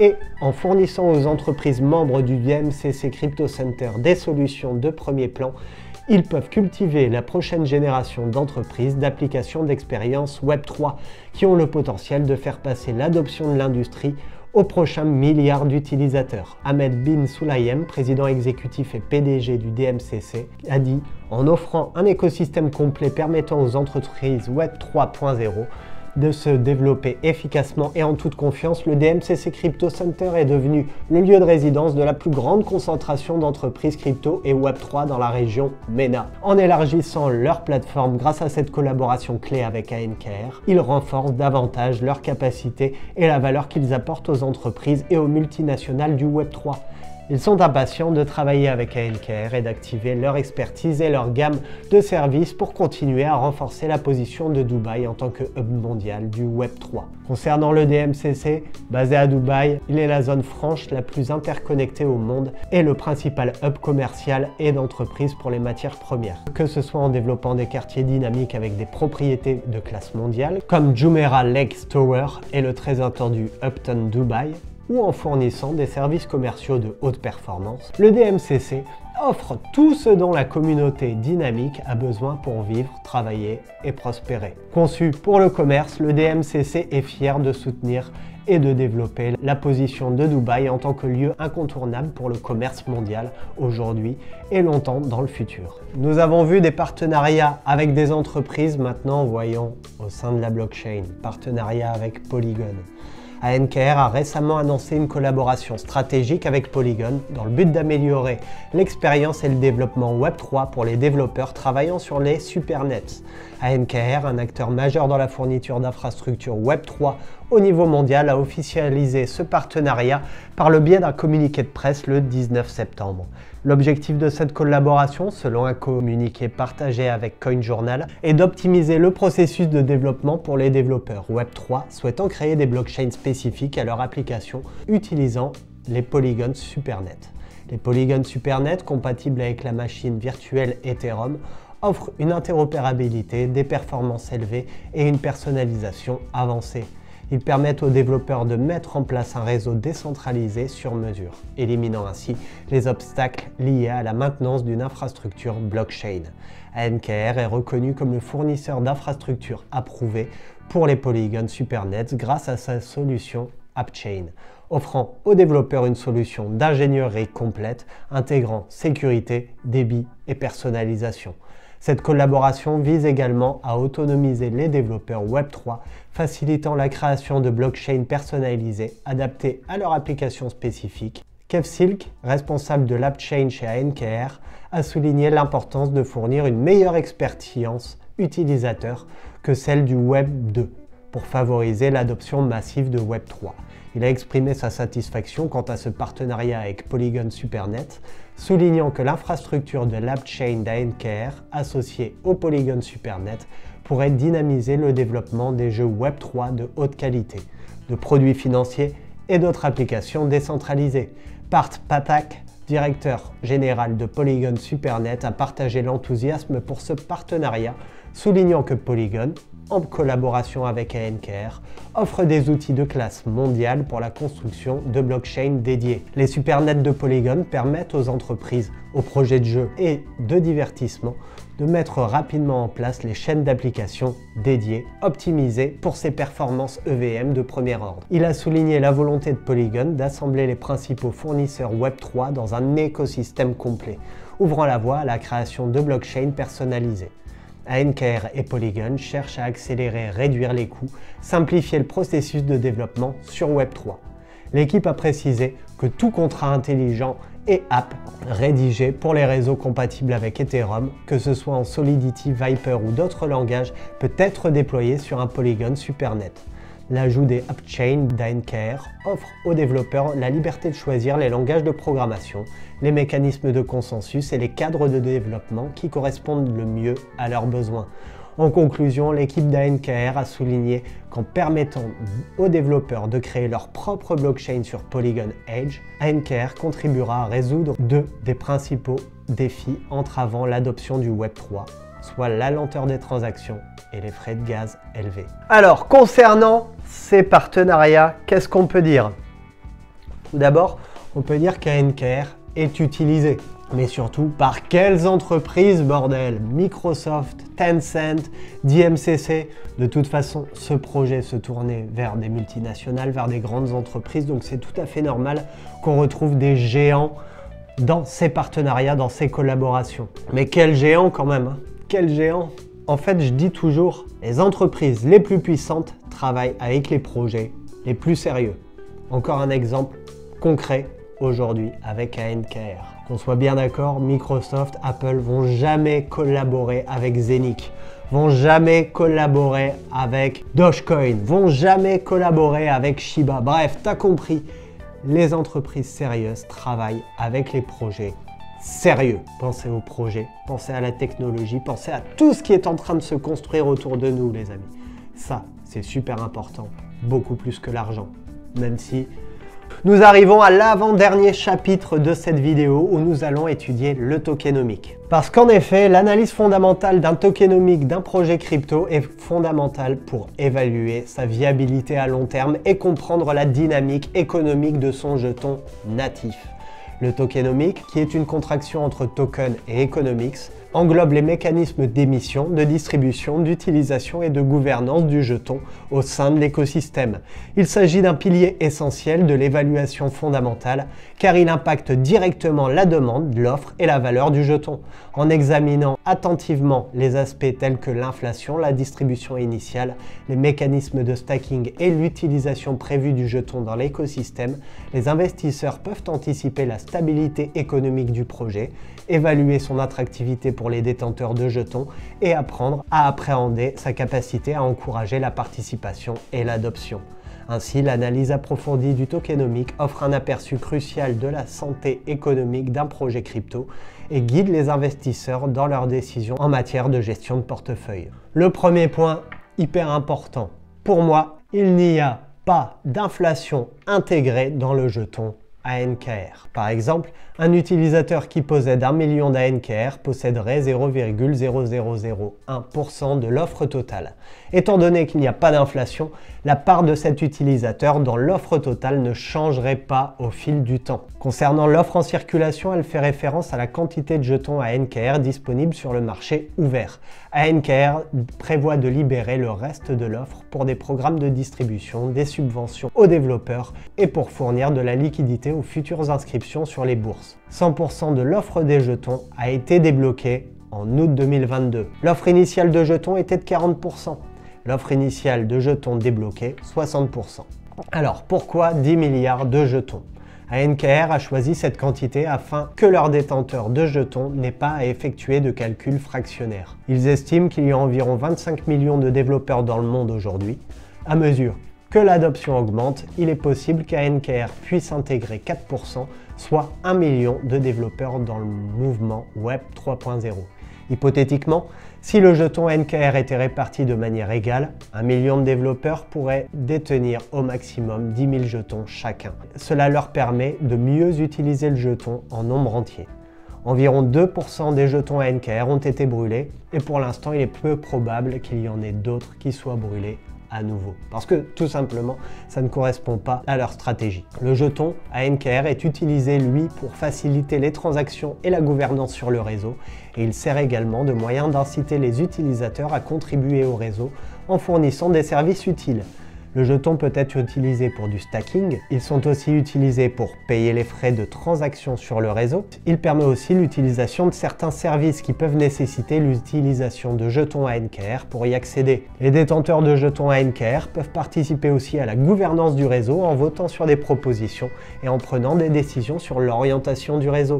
et en fournissant aux entreprises membres du DMCC Crypto Center des solutions de premier plan, ils peuvent cultiver la prochaine génération d'entreprises d'applications d'expérience Web3 qui ont le potentiel de faire passer l'adoption de l'industrie au prochain milliard d'utilisateurs. Ahmed Bin Sulayem, président exécutif et PDG du DMCC, a dit En offrant un écosystème complet permettant aux entreprises Web 3.0 de se développer efficacement et en toute confiance, le DMCC Crypto Center est devenu le lieu de résidence de la plus grande concentration d'entreprises crypto et Web3 dans la région MENA. En élargissant leur plateforme grâce à cette collaboration clé avec ANKR, ils renforcent davantage leur capacité et la valeur qu'ils apportent aux entreprises et aux multinationales du Web3. Ils sont impatients de travailler avec ANKR et d'activer leur expertise et leur gamme de services pour continuer à renforcer la position de Dubaï en tant que hub mondial du Web3. Concernant le DMCC, basé à Dubaï, il est la zone franche la plus interconnectée au monde et le principal hub commercial et d'entreprise pour les matières premières. Que ce soit en développant des quartiers dynamiques avec des propriétés de classe mondiale, comme Jumeirah Lakes Tower et le très attendu Upton Dubai, ou en fournissant des services commerciaux de haute performance, le DMCC offre tout ce dont la communauté dynamique a besoin pour vivre, travailler et prospérer. Conçu pour le commerce, le DMCC est fier de soutenir et de développer la position de Dubaï en tant que lieu incontournable pour le commerce mondial aujourd'hui et longtemps dans le futur. Nous avons vu des partenariats avec des entreprises, maintenant voyons au sein de la blockchain, partenariat avec Polygon. ANKR a récemment annoncé une collaboration stratégique avec Polygon dans le but d'améliorer l'expérience et le développement Web3 pour les développeurs travaillant sur les supernets. ANKR, un acteur majeur dans la fourniture d'infrastructures Web3 au niveau mondial, a officialisé ce partenariat par le biais d'un communiqué de presse le 19 septembre. L'objectif de cette collaboration, selon un communiqué partagé avec CoinJournal, est d'optimiser le processus de développement pour les développeurs Web3 souhaitant créer des blockchains spécifiques à leur application utilisant les polygons Supernet. Les polygons Supernet, compatibles avec la machine virtuelle Ethereum, offrent une interopérabilité, des performances élevées et une personnalisation avancée. Ils permettent aux développeurs de mettre en place un réseau décentralisé sur mesure, éliminant ainsi les obstacles liés à la maintenance d'une infrastructure blockchain. ANKR est reconnu comme le fournisseur d'infrastructures approuvées pour les polygons Supernets grâce à sa solution AppChain, offrant aux développeurs une solution d'ingénierie complète intégrant sécurité, débit et personnalisation. Cette collaboration vise également à autonomiser les développeurs Web3, facilitant la création de blockchains personnalisées adaptées à leur application spécifique. Kev Silk, responsable de l'AppChain chez ANKR, a souligné l'importance de fournir une meilleure expérience utilisateur que celle du Web 2 pour favoriser l'adoption massive de Web 3. Il a exprimé sa satisfaction quant à ce partenariat avec Polygon Supernet, soulignant que l'infrastructure de l'AppChain d'ANKR associée au Polygon Supernet pourrait dynamiser le développement des jeux Web3 de haute qualité, de produits financiers et d'autres applications décentralisées. Part Patak, directeur général de Polygon Supernet, a partagé l'enthousiasme pour ce partenariat, soulignant que Polygon en collaboration avec ANKR, offre des outils de classe mondiale pour la construction de blockchains dédiés. Les supernets de Polygon permettent aux entreprises, aux projets de jeux et de divertissement de mettre rapidement en place les chaînes d'applications dédiées, optimisées pour ses performances EVM de premier ordre. Il a souligné la volonté de Polygon d'assembler les principaux fournisseurs Web3 dans un écosystème complet, ouvrant la voie à la création de blockchains personnalisées. ANKR et Polygon cherchent à accélérer, réduire les coûts, simplifier le processus de développement sur Web3. L'équipe a précisé que tout contrat intelligent et app rédigé pour les réseaux compatibles avec Ethereum, que ce soit en Solidity, Viper ou d'autres langages, peut être déployé sur un Polygon Supernet. L'ajout des AppChain d'ANKR offre aux développeurs la liberté de choisir les langages de programmation, les mécanismes de consensus et les cadres de développement qui correspondent le mieux à leurs besoins. En conclusion, l'équipe d'ANKR a souligné qu'en permettant aux développeurs de créer leur propre blockchain sur Polygon Edge, ANKR contribuera à résoudre deux des principaux défis entravant l'adoption du Web3, soit la lenteur des transactions et les frais de gaz élevés. Alors, concernant ces partenariats, qu'est-ce qu'on peut dire? D'abord, on peut dire qu'ANKR est utilisé. Mais surtout, par quelles entreprises, bordel? Microsoft, Tencent, DMCC. De toute façon, ce projet se tournait vers des multinationales, vers des grandes entreprises, donc c'est tout à fait normal qu'on retrouve des géants dans ces partenariats, dans ces collaborations. Mais quel géant quand même hein? Quel géant? En fait, je dis toujours, les entreprises les plus puissantes travaillent avec les projets les plus sérieux. Encore un exemple concret aujourd'hui avec ANKR. Qu'on soit bien d'accord, Microsoft, Apple vont jamais collaborer avec Zenic, vont jamais collaborer avec Dogecoin, vont jamais collaborer avec Shiba. Bref, t'as compris. Les entreprises sérieuses travaillent avec les projets sérieux. Pensez aux projets, pensez à la technologie, pensez à tout ce qui est en train de se construire autour de nous, les amis. Ça, c'est super important, beaucoup plus que l'argent. Même si nous arrivons à l'avant-dernier chapitre de cette vidéo où nous allons étudier le tokenomique. Parce qu'en effet, l'analyse fondamentale d'un tokenomique d'un projet crypto est fondamentale pour évaluer sa viabilité à long terme et comprendre la dynamique économique de son jeton natif. Le tokenomique, qui est une contraction entre token et economics, englobe les mécanismes d'émission, de distribution, d'utilisation et de gouvernance du jeton au sein de l'écosystème. Il s'agit d'un pilier essentiel de l'évaluation fondamentale car il impacte directement la demande, l'offre et la valeur du jeton. En examinant attentivement les aspects tels que l'inflation, la distribution initiale, les mécanismes de stacking et l'utilisation prévue du jeton dans l'écosystème, les investisseurs peuvent anticiper la stabilité économique du projet, évaluer son attractivité pour les détenteurs de jetons et apprendre à appréhender sa capacité à encourager la participation et l'adoption. Ainsi, l'analyse approfondie du tokenomique offre un aperçu crucial de la santé économique d'un projet crypto et guide les investisseurs dans leurs décisions en matière de gestion de portefeuille. Le premier point, hyper important, pour moi, il n'y a pas d'inflation intégrée dans le jeton Par exemple, un utilisateur qui possède un million d'ANKR posséderait 0,0001% de l'offre totale. Étant donné qu'il n'y a pas d'inflation, la part de cet utilisateur dans l'offre totale ne changerait pas au fil du temps. Concernant l'offre en circulation, elle fait référence à la quantité de jetons ANKR disponibles sur le marché ouvert. ANKR prévoit de libérer le reste de l'offre pour des programmes de distribution, des subventions aux développeurs et pour fournir de la liquidité aux futures inscriptions sur les bourses. 100% de l'offre des jetons a été débloquée en août 2022. L'offre initiale de jetons était de 40%. L'offre initiale de jetons débloqués, 60%. Alors pourquoi 10 milliards de jetons? ANKR a choisi cette quantité afin que leurs détenteurs de jetons n'aient pas à effectuer de calcul fractionnaire. Ils estiment qu'il y a environ 25 millions de développeurs dans le monde aujourd'hui. À mesure que l'adoption augmente, il est possible qu'ANKR puisse intégrer 4%, soit 1 million de développeurs dans le mouvement Web 3.0. Hypothétiquement, si le jeton NKR était réparti de manière égale, un million de développeurs pourraient détenir au maximum 10 000 jetons chacun. Cela leur permet de mieux utiliser le jeton en nombre entier. Environ 2% des jetons ANKR ont été brûlés et pour l'instant il est peu probable qu'il y en ait d'autres qui soient brûlés à nouveau. Parce que tout simplement, ça ne correspond pas à leur stratégie. Le jeton ANKR est utilisé, lui, pour faciliter les transactions et la gouvernance sur le réseau. Et il sert également de moyen d'inciter les utilisateurs à contribuer au réseau en fournissant des services utiles. Le jeton peut être utilisé pour du stacking. Ils sont aussi utilisés pour payer les frais de transaction sur le réseau. Il permet aussi l'utilisation de certains services qui peuvent nécessiter l'utilisation de jetons ANKR pour y accéder. Les détenteurs de jetons ANKR peuvent participer aussi à la gouvernance du réseau en votant sur des propositions et en prenant des décisions sur l'orientation du réseau.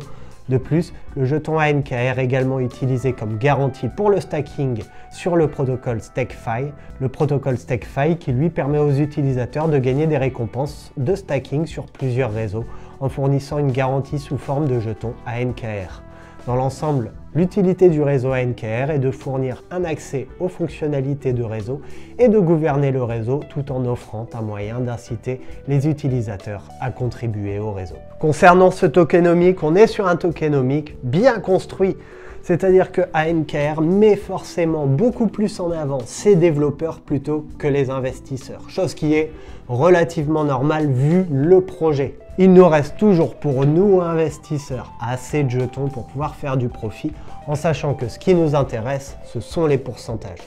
De plus, le jeton ANKR est également utilisé comme garantie pour le stacking sur le protocole StackFi, le protocole StackFi qui lui permet aux utilisateurs de gagner des récompenses de stacking sur plusieurs réseaux en fournissant une garantie sous forme de jeton ANKR. Dans l'ensemble, l'utilité du réseau ANKR est de fournir un accès aux fonctionnalités de réseau et de gouverner le réseau tout en offrant un moyen d'inciter les utilisateurs à contribuer au réseau. Concernant ce tokenomique, on est sur un tokenomique bien construit. C'est-à-dire que ANKR met forcément beaucoup plus en avant ses développeurs plutôt que les investisseurs, chose qui est relativement normale vu le projet. Il nous reste toujours pour nous investisseurs assez de jetons pour pouvoir faire du profit en sachant que ce qui nous intéresse, ce sont les pourcentages.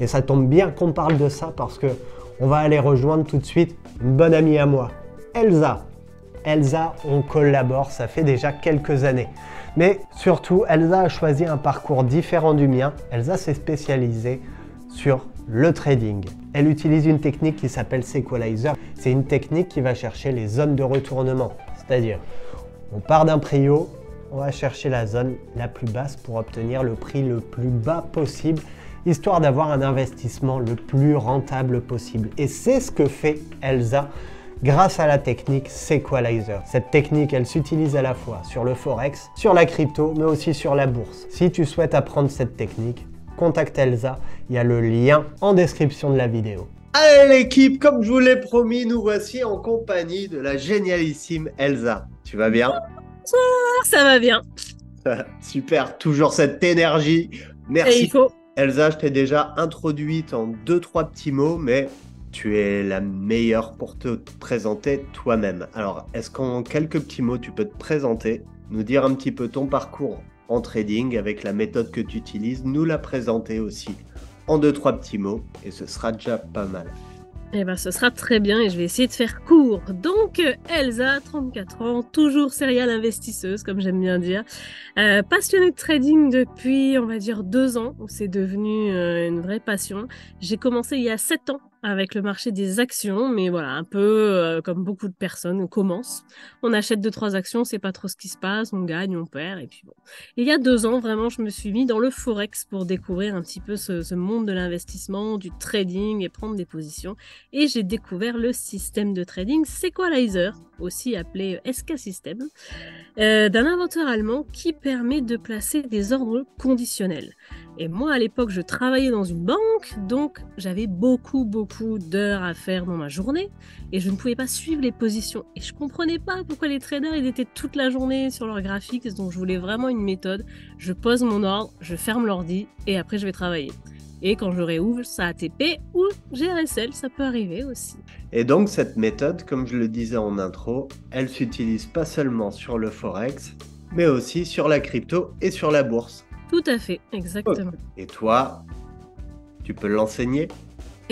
Et ça tombe bien qu'on parle de ça parce que on va aller rejoindre tout de suite une bonne amie à moi, Elsa. Elsa, on collabore, ça fait déjà quelques années. Mais surtout, Elsa a choisi un parcours différent du mien. Elsa s'est spécialisée sur le trading. Elle utilise une technique qui s'appelle Sequalizer. C'est une technique qui va chercher les zones de retournement. C'est-à-dire, on part d'un prix haut, on va chercher la zone la plus basse pour obtenir le prix le plus bas possible, histoire d'avoir un investissement le plus rentable possible. Et c'est ce que fait Elsa grâce à la technique Sequalizer. Cette technique, elle s'utilise à la fois sur le forex, sur la crypto, mais aussi sur la bourse. Si tu souhaites apprendre cette technique, contacte Elsa, il y a le lien en description de la vidéo. Allez l'équipe, comme je vous l'ai promis, nous voici en compagnie de la génialissime Elsa. Tu vas bien? Ça va bien. (laughs) Super, toujours cette énergie. Merci. Elsa, je t'ai déjà introduite en deux, trois petits mots, mais tu es la meilleure pour te présenter toi-même. Alors, est-ce qu'en quelques petits mots, tu peux te présenter, nous dire un petit peu ton parcours? En trading avec la méthode que tu utilises, nous la présenter aussi en deux, trois petits mots, et ce sera déjà pas mal. Eh ben, ce sera très bien et je vais essayer de faire court. Donc, Elsa, 34 ans, toujours serial investisseuse, comme j'aime bien dire. Euh, passionnée de trading depuis, on va dire, deux ans, où c'est devenu euh, une vraie passion. J'ai commencé il y a sept ans avec le marché des actions, mais voilà, un peu euh, comme beaucoup de personnes, on commence, on achète deux trois actions, c'est pas trop ce qui se passe, on gagne, on perd, et puis bon. il y a deux ans, vraiment, je me suis mis dans le forex pour découvrir un petit peu ce, monde de l'investissement, du trading et prendre des positions, et j'ai découvert le système de trading Sequalizer, aussi appelé SK System, euh, d'un inventeur allemand qui permet de placer des ordres conditionnels. Et moi, à l'époque, je travaillais dans une banque, donc j'avais beaucoup, beaucoup d'heures à faire dans ma journée, et je ne pouvais pas suivre les positions. Et je comprenais pas pourquoi les traders, ils étaient toute la journée sur leur graphique, donc je voulais vraiment une méthode. Je pose mon ordre, je ferme l'ordi, et après je vais travailler. Et quand je réouvre, ça ATP ou GRSL, ça peut arriver aussi. Et donc cette méthode, comme je le disais en intro, elle s'utilise pas seulement sur le Forex, mais aussi sur la crypto et sur la bourse. Tout à fait, exactement. Et toi, tu peux l'enseigner?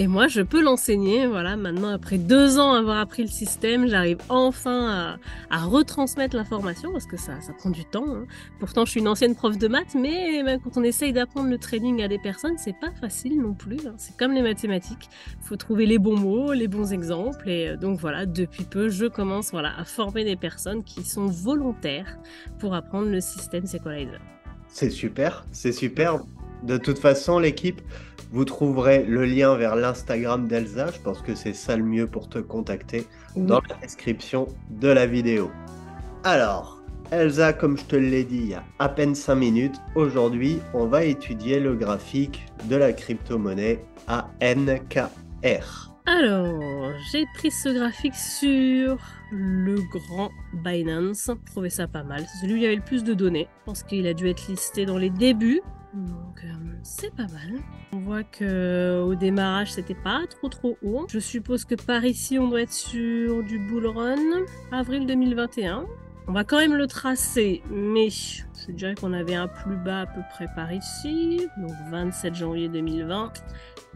Et moi, je peux l'enseigner. Voilà, maintenant, après deux ans avoir appris le système, j'arrive enfin à, retransmettre l'information parce que ça, ça prend du temps. Hein. Pourtant, je suis une ancienne prof de maths, mais quand on essaye d'apprendre le trading à des personnes, c'est pas facile non plus. Hein. C'est comme les mathématiques. Il faut trouver les bons mots, les bons exemples. Et euh, donc voilà, depuis peu, je commence voilà, à former des personnes qui sont volontaires pour apprendre le système Sequalizer. C'est super, c'est super. De toute façon, l'équipe, vous trouverez le lien vers l'Instagram d'Elsa. Je pense que c'est ça le mieux pour te contacter dans la description de la vidéo. Alors, Elsa, comme je te l'ai dit il y a à peine 5 minutes, aujourd'hui, on va étudier le graphique de la crypto-monnaie ANKR. Alors, j'ai pris ce graphique sur le grand Binance. Je trouvais ça pas mal. C'est celui où il y avait le plus de données. Je pense qu'il a dû être listé dans les débuts. Donc, euh, c'est pas mal. On voit que au démarrage, c'était pas trop trop haut. Je suppose que par ici, on doit être sur du bull run. Avril 2021. On va quand même le tracer, mais je dirais qu'on avait un plus bas à peu près par ici, donc 27 janvier 2020.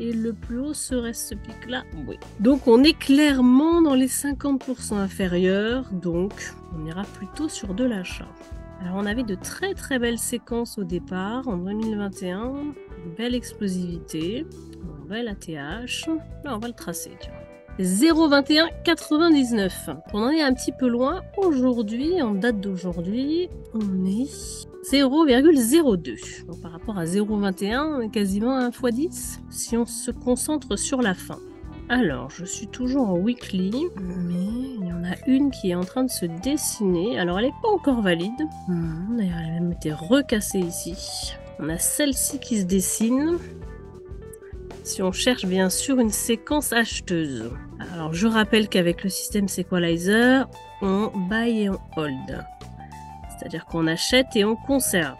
Et le plus haut serait ce pic-là, oui. Donc on est clairement dans les 50% inférieurs, donc on ira plutôt sur de l'achat. Alors on avait de très très belles séquences au départ, en 2021, une belle explosivité, un bel ATH. Là on va le tracer, tu vois. 0,2199. On en est un petit peu loin. Aujourd'hui, en date d'aujourd'hui, on est 0,02. Donc par rapport à 0,21, on est quasiment un x 10 si on se concentre sur la fin. Alors, je suis toujours en weekly, mais il y en a une qui est en train de se dessiner. Alors, elle n'est pas encore valide. Hmm, d'ailleurs, elle a même été recassée ici. On a celle-ci qui se dessine si on cherche bien sûr une séquence acheteuse. Alors je rappelle qu'avec le système Sequalizer, on buy et on hold. C'est-à-dire qu'on achète et on conserve.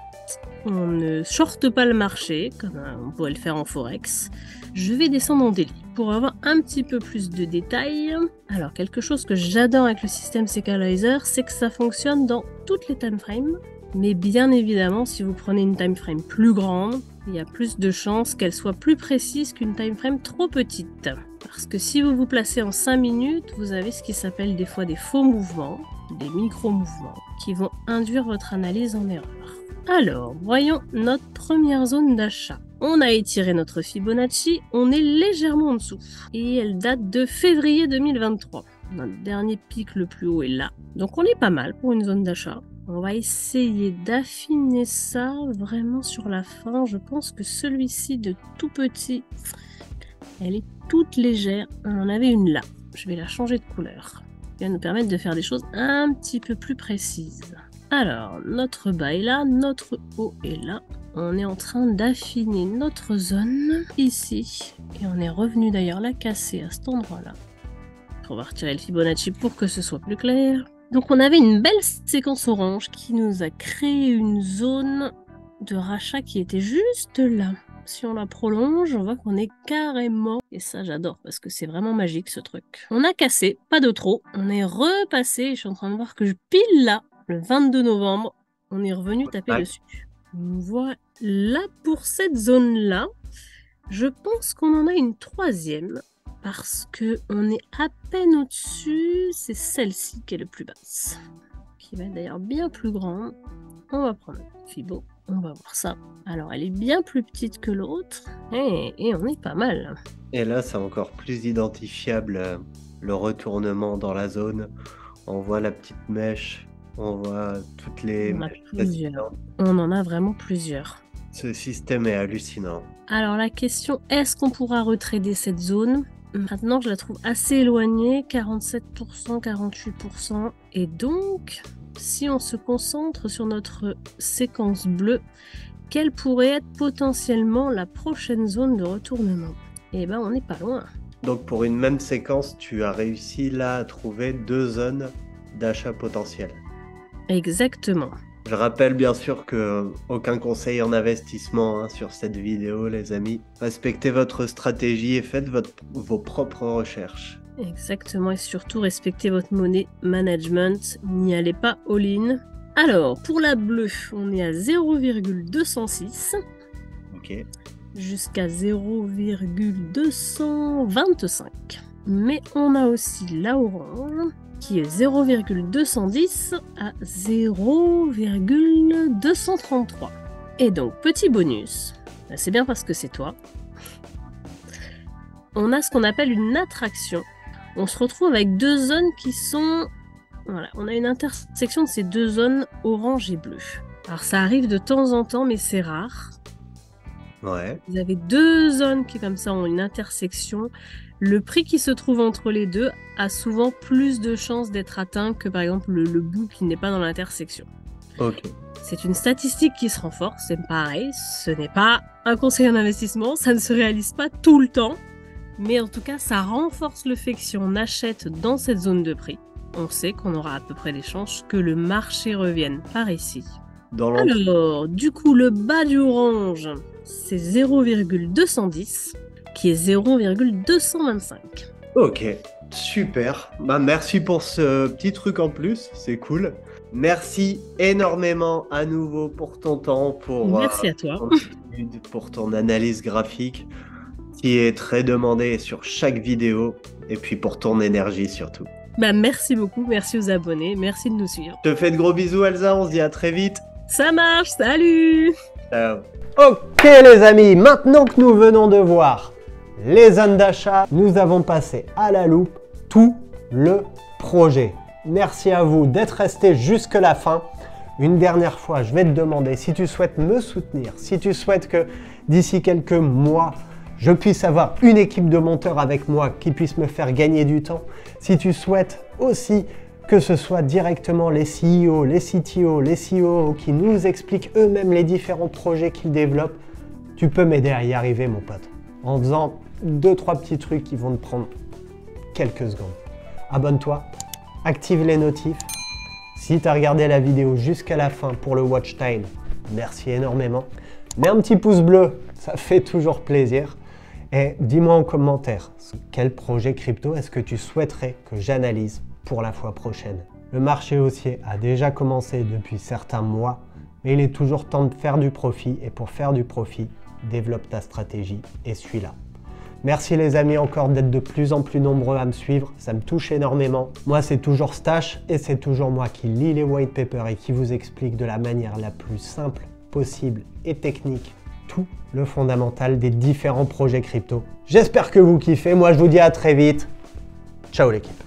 On ne shorte pas le marché, comme on pourrait le faire en Forex. Je vais descendre en délit pour avoir un petit peu plus de détails. Alors, quelque chose que j'adore avec le système Sequalizer, c'est que ça fonctionne dans toutes les timeframes. Mais bien évidemment, si vous prenez une timeframe plus grande, il y a plus de chances qu'elle soit plus précise qu'une timeframe trop petite. Parce que si vous vous placez en 5 minutes, vous avez ce qui s'appelle des fois des faux mouvements, des micro-mouvements, qui vont induire votre analyse en erreur. Alors, voyons notre première zone d'achat. On a étiré notre Fibonacci, on est légèrement en dessous. Et elle date de février 2023. Notre dernier pic le plus haut est là. Donc on est pas mal pour une zone d'achat. On va essayer d'affiner ça vraiment sur la fin. Je pense que celui-ci de tout petit, elle est toute légère. On en avait une là. Je vais la changer de couleur. Elle va nous permettre de faire des choses un petit peu plus précises. Alors, notre bas est là, notre haut est là. On est en train d'affiner notre zone ici. Et on est revenu d'ailleurs la casser à cet endroit-là. On va retirer le Fibonacci pour que ce soit plus clair. Donc on avait une belle séquence orange qui nous a créé une zone de rachat qui était juste là. Si on la prolonge, on voit qu'on est carrément... Et ça j'adore parce que c'est vraiment magique ce truc. On a cassé, pas de trop. On est repassé, je suis en train de voir que je pile là, le 22 novembre, on est revenu taper dessus. Voilà pour cette zone-là. Je pense qu'on en a une troisième parce que on est à peine au-dessus. C'est celle-ci qui est le plus basse, qui va d'ailleurs bien plus grande. On va prendre Fibo, on va voir ça. Alors, elle est bien plus petite que l'autre, et, on est pas mal. Et là, c'est encore plus identifiable euh, le retournement dans la zone. On voit la petite mèche, on voit toutes les. On, on en a vraiment plusieurs. Ce système est hallucinant. Alors la question, est-ce qu'on pourra retrader cette zone? Maintenant, je la trouve assez éloignée, 47%, 48%. Et donc, si on se concentre sur notre séquence bleue, quelle pourrait être potentiellement la prochaine zone de retournement? Eh ben, on n'est pas loin. Donc, pour une même séquence, tu as réussi là à trouver deux zones d'achat potentiel. Exactement. Je rappelle bien sûr que aucun conseil en investissement hein, sur cette vidéo, les amis. Respectez votre stratégie et faites vos propres recherches. Exactement, et surtout respectez votre monnaie management. N'y allez pas all-in. Alors, pour la bleue, on est à 0,206. Ok. Jusqu'à 0,225. Mais on a aussi la orange qui est 0,210 à 0,233. Et donc, petit bonus, bah, c'est bien parce que c'est toi, on a ce qu'on appelle une attraction. On se retrouve avec deux zones qui sont... Voilà, on a une intersection de ces deux zones orange et bleu. Alors ça arrive de temps en temps, mais c'est rare. Ouais. Vous avez deux zones qui comme ça ont une intersection. Le prix qui se trouve entre les deux a souvent plus de chances d'être atteint que par exemple le, bout qui n'est pas dans l'intersection. C'est une statistique qui se renforce, c'est pareil, ce n'est pas un conseil en investissement, ça ne se réalise pas tout le temps, mais en tout cas, ça renforce le fait que si on achète dans cette zone de prix, on sait qu'on aura à peu près les chances que le marché revienne par ici. Alors, du coup, le bas du orange, c'est 0,210, qui est 0,225. Ok, super. Bah, merci pour ce petit truc en plus, c'est cool. Merci énormément à nouveau pour ton temps, pour, Merci à toi. pour ton analyse graphique qui est très demandée sur chaque vidéo et puis pour ton énergie surtout. Bah, merci beaucoup, merci aux abonnés, merci de nous suivre. Je te fais de gros bisous Elsa, on se dit à très vite. Ça marche, salut Ciao. Ok les amis, maintenant que nous venons de voir les zones d'achat, nous avons passé à la loupe tout le projet. Merci à vous d'être resté jusque la fin. Une dernière fois, je vais te demander si tu souhaites me soutenir, si tu souhaites que d'ici quelques mois, je puisse avoir une équipe de monteurs avec moi qui puisse me faire gagner du temps, si tu souhaites aussi que ce soit directement les CEO, les CTO, les CEO qui nous expliquent eux-mêmes les différents projets qu'ils développent, tu peux m'aider à y arriver mon pote en faisant deux trois petits trucs qui vont te prendre quelques secondes. Abonne-toi, active les notifs. Si tu as regardé la vidéo jusqu'à la fin pour le watch time, merci énormément. Mets un petit pouce bleu, ça (laughs) fait toujours plaisir. Et dis-moi en commentaire quel projet crypto est-ce que tu souhaiterais que j'analyse pour la fois prochaine? Le marché haussier a déjà commencé depuis certains mois, mais il est toujours temps de faire du profit et pour faire du profit, développe ta stratégie et suis-là. Merci les amis encore d'être de plus en plus nombreux à me suivre, ça me touche énormément. Moi c'est toujours Stash et c'est toujours moi qui lis les white papers et qui vous explique de la manière la plus simple possible et technique tout le fondamental des différents projets crypto. J'espère que vous kiffez, moi je vous dis à très vite. Ciao l'équipe